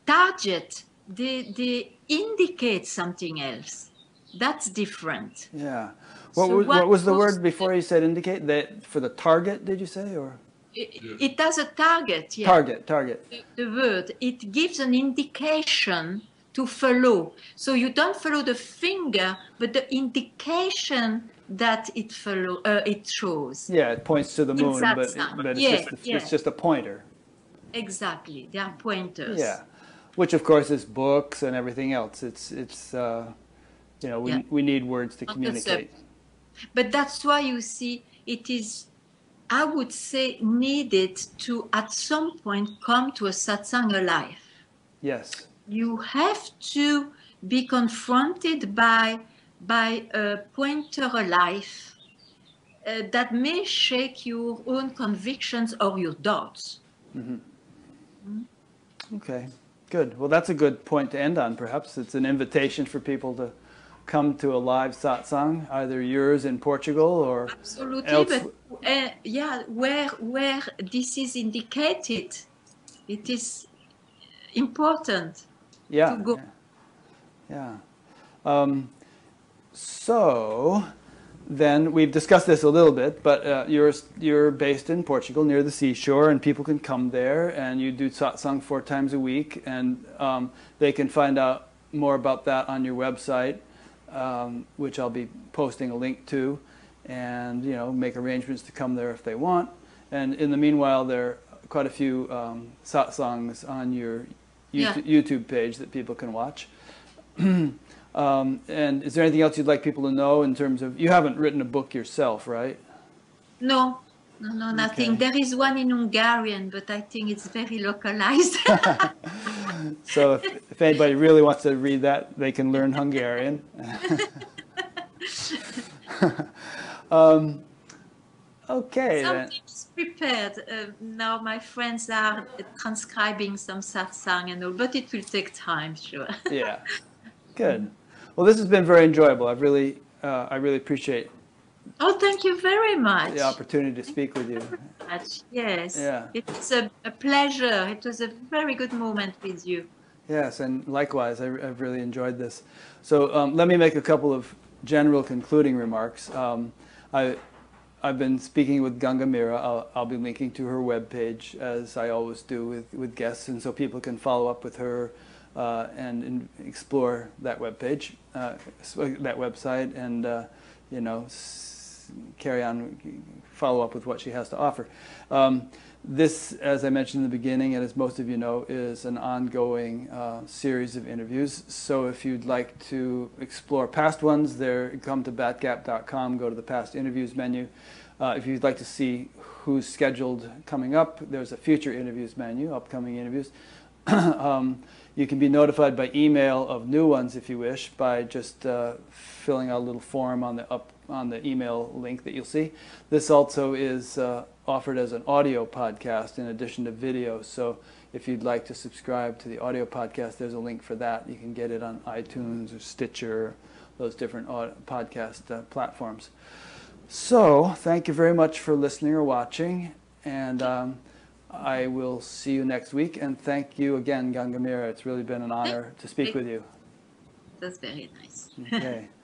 target. They they indicate something else that's different Yeah. What, So was, what what was the word before you said indicate? That for the target, did you say? Or it, it has a target yeah target, target. the word it gives an indication to follow so you don't follow the finger but the indication that it follow uh, it shows Yeah, it points to the moon, but, but it's, Yeah, just, a- yeah. it's just a pointer. exactly they are pointers Yeah, which of course is books and everything else. It's it's uh, you know we Yeah. we need words to uh, communicate. but that's why you see it is i would say needed to at some point come to a satsang alive Yes. you have to be confronted by by a pointer alive uh, that may shake your own convictions or your doubts. Mm-hmm. Mm-hmm. Okay. Good. Well, that's a good point to end on. Perhaps it's an invitation for people to come to a live satsang, either yours in Portugal or Absolutely, Else- but uh, yeah, where where this is indicated, it is important. yeah. to go. Yeah. yeah. Um, so then we've discussed this a little bit, but uh, you're you're based in Portugal near the seashore, and people can come there, and you do satsang four times a week, and um, they can find out more about that on your website, um, which I'll be posting a link to, and you know make arrangements to come there if they want. And in the meanwhile, there are quite a few um, satsangs on your Yeah. YouTube, YouTube page that people can watch. um, and is there anything else you'd like people to know in terms of you haven't written a book yourself, right? No, no, no, nothing. Okay. There is one in Hungarian, but I think it's very localized. So if, if anybody really wants to read that, they can learn Hungarian. um, okay. Something is prepared. Uh, now my friends are transcribing some satsang and all, but it will take time, sure. yeah, good. Well, this has been very enjoyable. I've really, uh, I really appreciate oh, thank you very much. the opportunity to speak with you. Much. Yes. Yeah. It's a, a pleasure. It was a very good moment with you. Yes, and likewise, I, I've really enjoyed this. So um, let me make a couple of general concluding remarks. Um, I, I've been speaking with Ganga Mira. I'll, I'll be linking to her webpage as I always do with, with guests, and so people can follow up with her uh, and, and explore that webpage, uh, that website, and uh, you know carry on, follow up with what she has to offer. Um, this, as I mentioned in the beginning, and as most of you know, is an ongoing uh, series of interviews. So if you'd like to explore past ones, there come to batgap.com, go to the past interviews menu. Uh, if you'd like to see who's scheduled coming up, there's a future interviews menu, upcoming interviews. um, you can be notified by email of new ones if you wish by just uh, filling out a little form on the up on the email link that you'll see. This also is uh, offered as an audio podcast in addition to video. So if you'd like to subscribe to the audio podcast, there's a link for that. You can get it on iTunes or Stitcher, those different au- podcast uh, platforms. So thank you very much for listening or watching, and um, I will see you next week. And thank you again, Ganga Mira. It's really been an honor to speak with you. That's very nice. Okay.